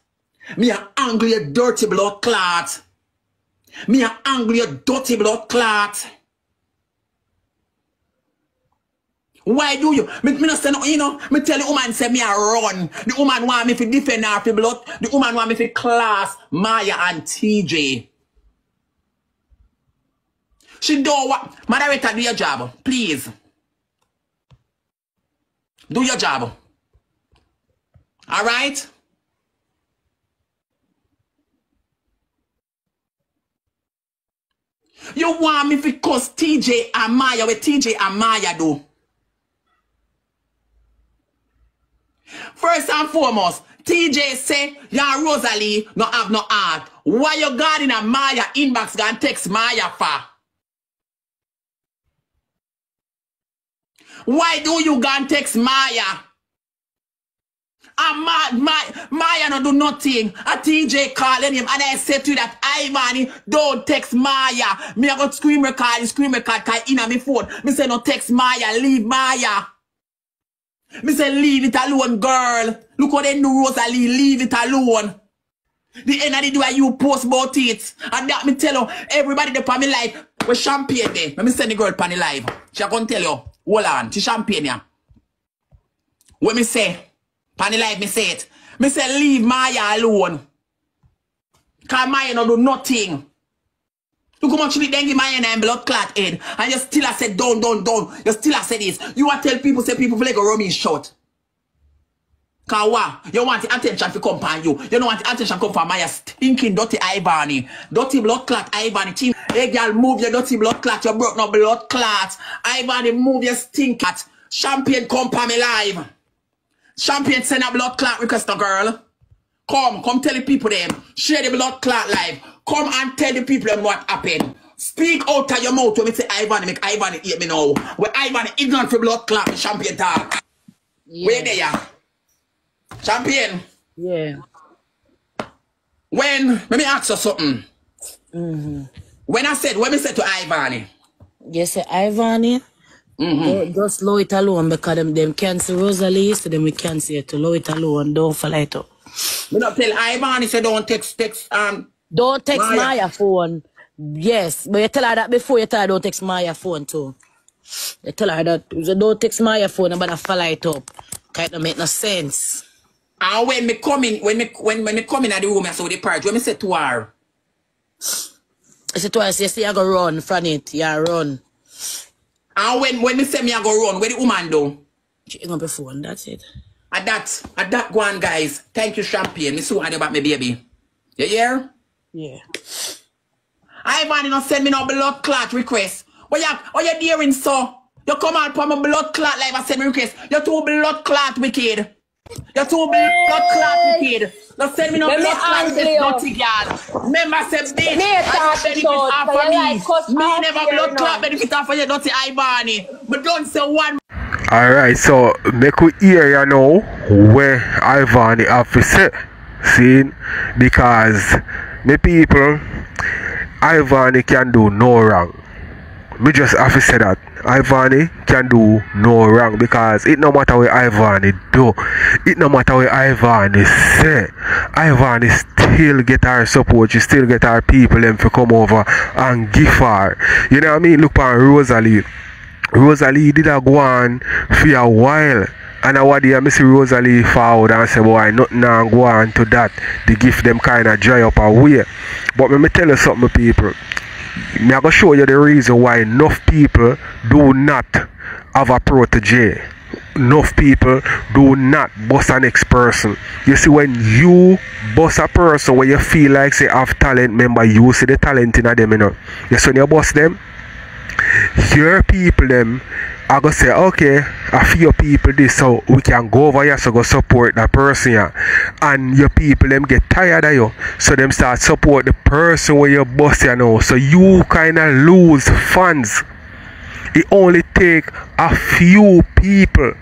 Speaker 11: Me a angry dirty blood clot. Me a angry a dirty blood clot. Why do you? Me, me not say no, you know, me tell the woman say me a run. The woman want me to defend her for blood. The woman want me to class Moya and TJ. She don't want, moderator, do your job, please. Do your job. All right? You want me to cuss TJ and Moya with TJ and Moya do? First and foremost, TJ say, yeah, Rosealee no have no heart. Why you guarding a Moya inbox and text Moya for? Why do you go and text Moya? And Ma, my, Moya no do nothing. A TJ calling him and I say to you that Ivan don't text Moya. Me I got screen record, screen record cause in my phone. Me say no text Moya, leave Moya. Me say leave it alone, girl. Look how they do Rosealee, leave it alone. The end of the day you post about it. And that me tell you, everybody the me life, we champagne there. Let me send the girl pan live. She gonna tell you, hold on, she champagne ya. What me say? Pan the me say it. Me say leave Moya alone. Cause Moya no do nothing. Look how much you dengue my and blood clot head. And you still I said down, down, down. You still I said this. You want tell people say people like a rummy short. Cause what? You want the attention to come upon you. You don't want the attention come from my stinking dirty Ivany. Dirty blood clot Ivany. Team. Hey girl, move your dirty blood clot. You broke no blood clot. Ivany, move your stink cat. Champion come upon me live. Champion send a blood clot request a girl. Come, come tell the people them. Share the blood clot live. Come and tell the people them what happened. Speak out of your mouth when me say Ivan, make Ivan eat me now. When Ivan ignorant for blood clot, champion talk.
Speaker 7: Yeah.
Speaker 11: Where they are? Champion.
Speaker 7: Yeah.
Speaker 11: When, let me ask you something.
Speaker 7: Mm-hmm.
Speaker 11: When I said, when me said to Ivan,
Speaker 7: Yes, Ivan. Mm-hmm. Just low it alone because them, them can't see Rosealee, so then we can't see it to low it alone. Don't fall it up.
Speaker 11: me not tell Ivan, he said don't text, text, um,
Speaker 7: Don't text
Speaker 11: Moya.
Speaker 7: Moya phone. Yes, but you tell her that before you tell her don't text Moya phone too. You tell her that don't text Moya phone, but I follow it up. Cause it don't make no sense.
Speaker 11: and when me coming, when me, when, when me coming at the room, I saw the purge, when me say to her,
Speaker 7: I said twice, you say I go run from it. Yeah, run.
Speaker 11: And when, when me say me I go run, where the woman do?
Speaker 7: She hang up her phone, that's it.
Speaker 11: At that, at that one, guys. Thank you, Champagne. Me so happy about me baby. You hear?
Speaker 7: Yeah.
Speaker 11: I Ivan, you not send me no blood clot request. What you, what you doing, so? You come out from a blood clot like I send request. You too blood clot wicked. You're too big, blood clot kid. Don't send me no blood clot this
Speaker 7: you.
Speaker 11: dirty girl. Remember, say bitch,
Speaker 7: Me a
Speaker 11: I
Speaker 7: talk
Speaker 11: benefit
Speaker 7: short,
Speaker 11: of me. Me never blood
Speaker 7: now.
Speaker 11: clot benefit half of your dirty eye Barney. But don't say one
Speaker 1: Alright, so make we hear you know where Ivan have to say. See? Because me people, Ivan can do no wrong. Me just have to say that. Ivan can do no wrong because it no matter what Ivan do, it no matter what Ivan say, Ivan still get our support, you still get our people them to come over and give her. You know what I mean? Look on Rosealee. Rosealee did a go on for a while. And I what I see Rosealee forward and say, boy, nothing now go on to that. They give them kind of dry up away. But let me tell you something, people. Me I go show you the reason why enough people do not have a protege. Enough people do not bust an next person. You see, when you bust a person where you feel like say have talent, remember you see the talent in them, you know. Yes, when you bust them, your people them I go say okay I feel people this so we can go over here so go support that person here and your people them get tired of you. So them start support the person where you bust you know. So you kinda lose fans. It only take a few people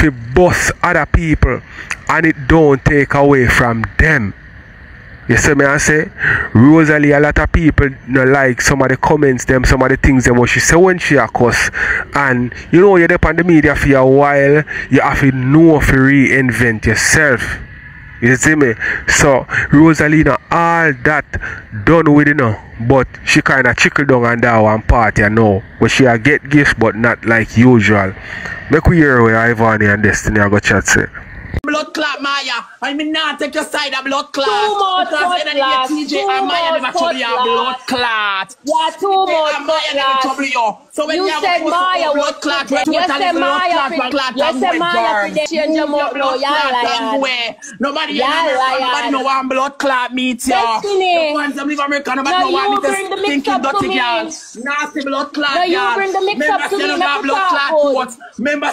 Speaker 1: to bust other people and it don't take away from them you see me I say Rosealee a lot of people no like some of the comments them some of the things them what she say when she a and you know you're on the media for a while you have to know to reinvent yourself. You see me? So Rosalina all that done with you know but she kinda trickle down on that one part you know but she a get gifts but not like usual. Make we hear where Ivan and Destiny I go chat say
Speaker 11: blood clot, Moya. I mean, not take your side of blood clot.
Speaker 7: Too much blood clot,
Speaker 11: TJ
Speaker 7: too
Speaker 11: and Moya
Speaker 7: much
Speaker 11: never trouble you
Speaker 7: blood
Speaker 11: blood clot.
Speaker 7: Yeah, too much blood
Speaker 11: never trouble you. So when
Speaker 7: You said
Speaker 11: Moya blood clot,
Speaker 7: you said
Speaker 11: blood
Speaker 7: Moya
Speaker 11: blood clot,
Speaker 7: you said
Speaker 11: Moya
Speaker 7: fi change your
Speaker 11: Move
Speaker 7: mouth, no,
Speaker 11: blood clot and
Speaker 7: lying.
Speaker 11: way. Nobody in
Speaker 7: You're
Speaker 11: America,
Speaker 7: lying.
Speaker 11: nobody know one blood clot you.
Speaker 7: Destiny.
Speaker 11: The ones that leave America, nobody
Speaker 7: No,
Speaker 11: know one
Speaker 7: you
Speaker 11: meet
Speaker 7: bring the
Speaker 11: this
Speaker 7: mix
Speaker 11: stinking
Speaker 7: up
Speaker 11: dirty girl. Nasty blood clot girl.
Speaker 7: bring the mix up to me,
Speaker 11: you
Speaker 7: make
Speaker 11: got
Speaker 7: it
Speaker 11: blood clot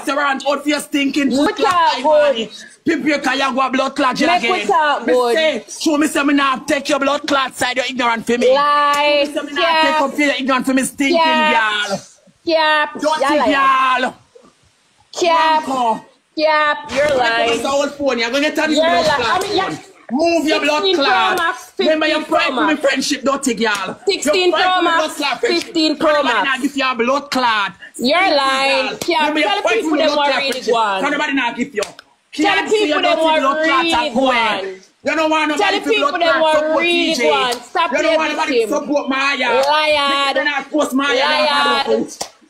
Speaker 11: say around out for your stinking blood clot
Speaker 7: talk
Speaker 11: Ivory.
Speaker 7: good.
Speaker 11: People can you go blood clot gel
Speaker 7: Make
Speaker 11: again.
Speaker 7: it talk
Speaker 11: Me
Speaker 7: good.
Speaker 11: show me say me now take your blood clot side, you're ignorant for me.
Speaker 7: Lie.
Speaker 11: Show me say me now take up for you ignorant for me stinking
Speaker 7: Cap.
Speaker 11: girl.
Speaker 7: Cap.
Speaker 11: Dirty
Speaker 7: You're lying.
Speaker 11: girl.
Speaker 7: Cap.
Speaker 11: Come.
Speaker 7: Cap. You're
Speaker 11: That's
Speaker 7: lying.
Speaker 11: the old phone. You're gonna get on this
Speaker 7: You're
Speaker 11: blood clot
Speaker 7: I mean, yeah.
Speaker 11: Move your blood clot. Remember your
Speaker 7: 15
Speaker 11: fight
Speaker 7: Pro
Speaker 11: for me friendship, dirty girl.
Speaker 7: 16
Speaker 11: You fight
Speaker 7: Pro
Speaker 11: for
Speaker 7: Max,
Speaker 11: blood clot friendship.
Speaker 7: 15 Pro
Speaker 11: Can't nobody
Speaker 7: Max.
Speaker 11: now give you a blood clot.
Speaker 7: You're lying. Yeah, tell the people
Speaker 11: me
Speaker 7: them
Speaker 11: blood
Speaker 7: what
Speaker 11: clot
Speaker 7: really want.
Speaker 11: Can't nobody now give you.
Speaker 7: Tell the people
Speaker 11: your
Speaker 7: them
Speaker 11: dirty
Speaker 7: what
Speaker 11: blood clot
Speaker 7: really
Speaker 11: at home.
Speaker 7: want.
Speaker 11: You don't want
Speaker 7: Tell the people
Speaker 11: blood
Speaker 7: them
Speaker 11: clot
Speaker 7: what
Speaker 11: support
Speaker 7: really
Speaker 11: TJ.
Speaker 7: want. Stop
Speaker 11: You don't want nobody to support Moya.
Speaker 7: Liar.
Speaker 11: Me not post Moya.
Speaker 7: Liar.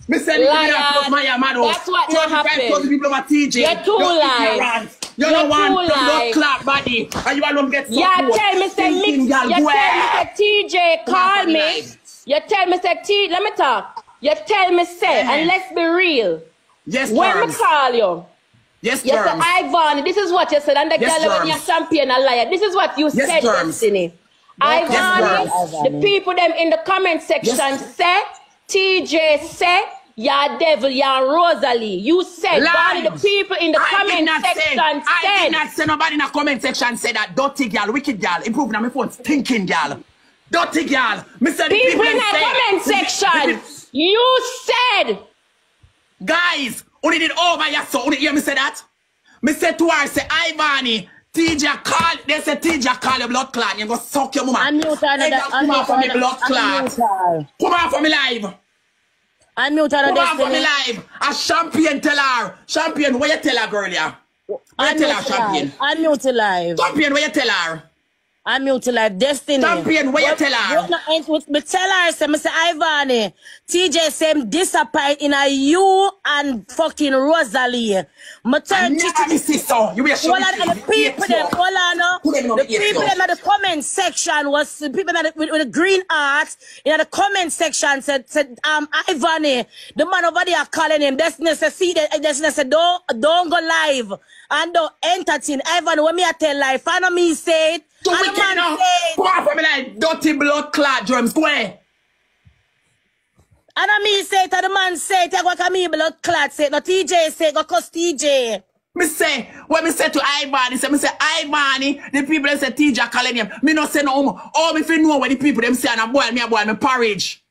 Speaker 11: Me say me not Moya.
Speaker 7: That's what not
Speaker 11: 35
Speaker 7: happen.
Speaker 11: people over TJ.
Speaker 7: You're too
Speaker 11: You're ignorant. You don't want blood clot body. And you alone get support.
Speaker 7: Yeah, tell me say mix. You tell me say TJ call me. You tell me say T. Let me talk. You tell me say, and let's be real.
Speaker 11: Yes,
Speaker 7: When me call you,
Speaker 11: Yes,
Speaker 7: you say
Speaker 11: Germs.
Speaker 7: Ivan. This is what you said, and the
Speaker 11: Yes,
Speaker 7: girl when you're champion a liar. This is what you
Speaker 11: Yes,
Speaker 7: said,
Speaker 11: Germs.
Speaker 7: Destiny.
Speaker 11: Yes,
Speaker 7: Ivan,
Speaker 11: Germs.
Speaker 7: the people them in the comment section
Speaker 11: Yes.
Speaker 7: say, TJ say, you're devil, you're Rosealee. You said, Barney, the people in the
Speaker 11: I
Speaker 7: comment section
Speaker 11: say, I did not say nobody in the comment section say that dirty girl, wicked girl, improving on my phone, stinking girl. Dirty girl. Say the
Speaker 7: People in the comment section, you said,
Speaker 11: Guys, only did over yes, so only hear me say that. Me say to her, say, Ivany, TJ call, they say TJ call your blood clot, you go suck your mama.
Speaker 12: Her,
Speaker 11: Hey,
Speaker 12: another-
Speaker 11: girl, come on for me blood clot. Come on for me live.
Speaker 12: Unmute her,
Speaker 11: Come on for me live. A champion tell her. Champion, what you tell her, girl, yeah? What you tell her, champion?
Speaker 12: live. Unmute live.
Speaker 11: Champion, what you tell her?
Speaker 12: Unmute live. Destiny.
Speaker 11: Champion, what you tell her?
Speaker 12: what not ain't with- Me tell her, say, say, Ivany, TJ say him disappoint in a you and fucking Rosealee. Me
Speaker 11: never miss this, so you will show
Speaker 12: on, and the people them, hold on, no.
Speaker 11: Who them know
Speaker 12: The
Speaker 11: the
Speaker 12: people them in the comment section was the people them with, with the green heart in the comment section said said um Ivany, the man over there calling him. Destiny said see that Destiny said don't don't go live and don't entertain. Ivan, when me I tell life, I know me say it.
Speaker 11: So
Speaker 12: and
Speaker 11: we
Speaker 12: the man
Speaker 11: can
Speaker 12: say it.
Speaker 11: Come on for me like dirty blood clot. Go ahead.
Speaker 12: And I me say it, and the man say it, I go come me blood clot say it. No TJ say it, go cuss TJ.
Speaker 11: Me say, when me say to Ivan, Ivany say, me say Ivany, the people them say TJ calling him. Me no say no more. All oh, me fi know what the people them say and a boy me a boy me porridge.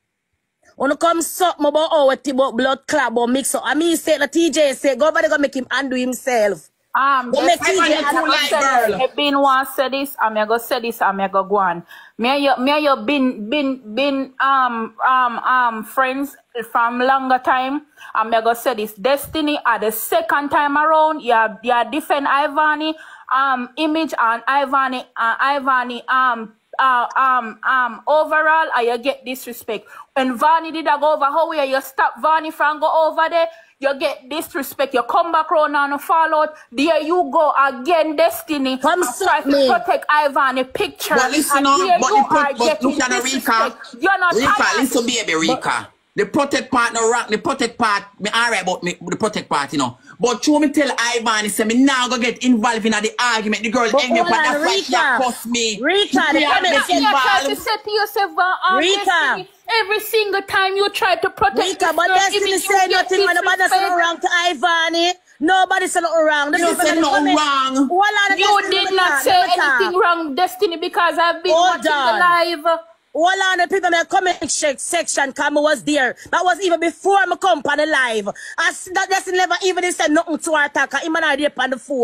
Speaker 12: When it comes something about oh, what about blood club or mix up. I mean, say the TJ say, go over go make him undo himself.
Speaker 13: Um,
Speaker 12: Go
Speaker 13: just
Speaker 12: make TJ
Speaker 13: me
Speaker 12: undo
Speaker 13: and I
Speaker 12: himself.
Speaker 13: say this. If been want say this, I'm gonna say this, I'm gonna go on. Me and you, me and you been, been, been, um, um, um, friends from longer time. I'm gonna say this. Destiny at the second time around, you are, you are defend Ivany, um, image and Ivany, uh, Ivany, um, uh, um, um, overall, uh, you get disrespect. When Vani did a go over how where you stop Vani from go over there, you get disrespect. You come back round and fall out. There you go again, Destiny. Come try to
Speaker 12: me.
Speaker 13: protect Ivany picture.
Speaker 11: But listen
Speaker 13: here
Speaker 11: but
Speaker 13: you are
Speaker 11: but look at the Rika.
Speaker 13: You're not
Speaker 11: Rika,
Speaker 13: Ivany.
Speaker 11: listen baby Rika. The protect part no rock, the protect part, me alright about me the protect part, you know. But true me tell Ivan, say me now go get involved in the argument. The girl
Speaker 12: But
Speaker 11: hang me up
Speaker 12: hold on,
Speaker 11: that's why she
Speaker 12: Rika.
Speaker 11: cuss me.
Speaker 12: Rika, the
Speaker 11: Me a
Speaker 12: comment
Speaker 11: get
Speaker 12: section-
Speaker 13: You try to say to yourself,
Speaker 12: Rika.
Speaker 13: Destiny, every single time you try to protect
Speaker 12: Rika, but
Speaker 13: girl,
Speaker 12: Destiny
Speaker 13: even
Speaker 12: said
Speaker 13: you get
Speaker 12: nothing when nobody said
Speaker 13: disrespect.
Speaker 12: no wrong to Ivany. Nobody said nothing wrong. The
Speaker 11: You said nothing wrong.
Speaker 12: Hold on,
Speaker 13: You did not say
Speaker 12: let me talk.
Speaker 13: anything wrong, Destiny, because I've been
Speaker 12: Hold
Speaker 13: watching
Speaker 12: on.
Speaker 13: the live.
Speaker 12: Hold on, the people in the comment section, come was there. That was even before on the live. I that Destiny never even said nothing to her attacker. Him and I on the phone.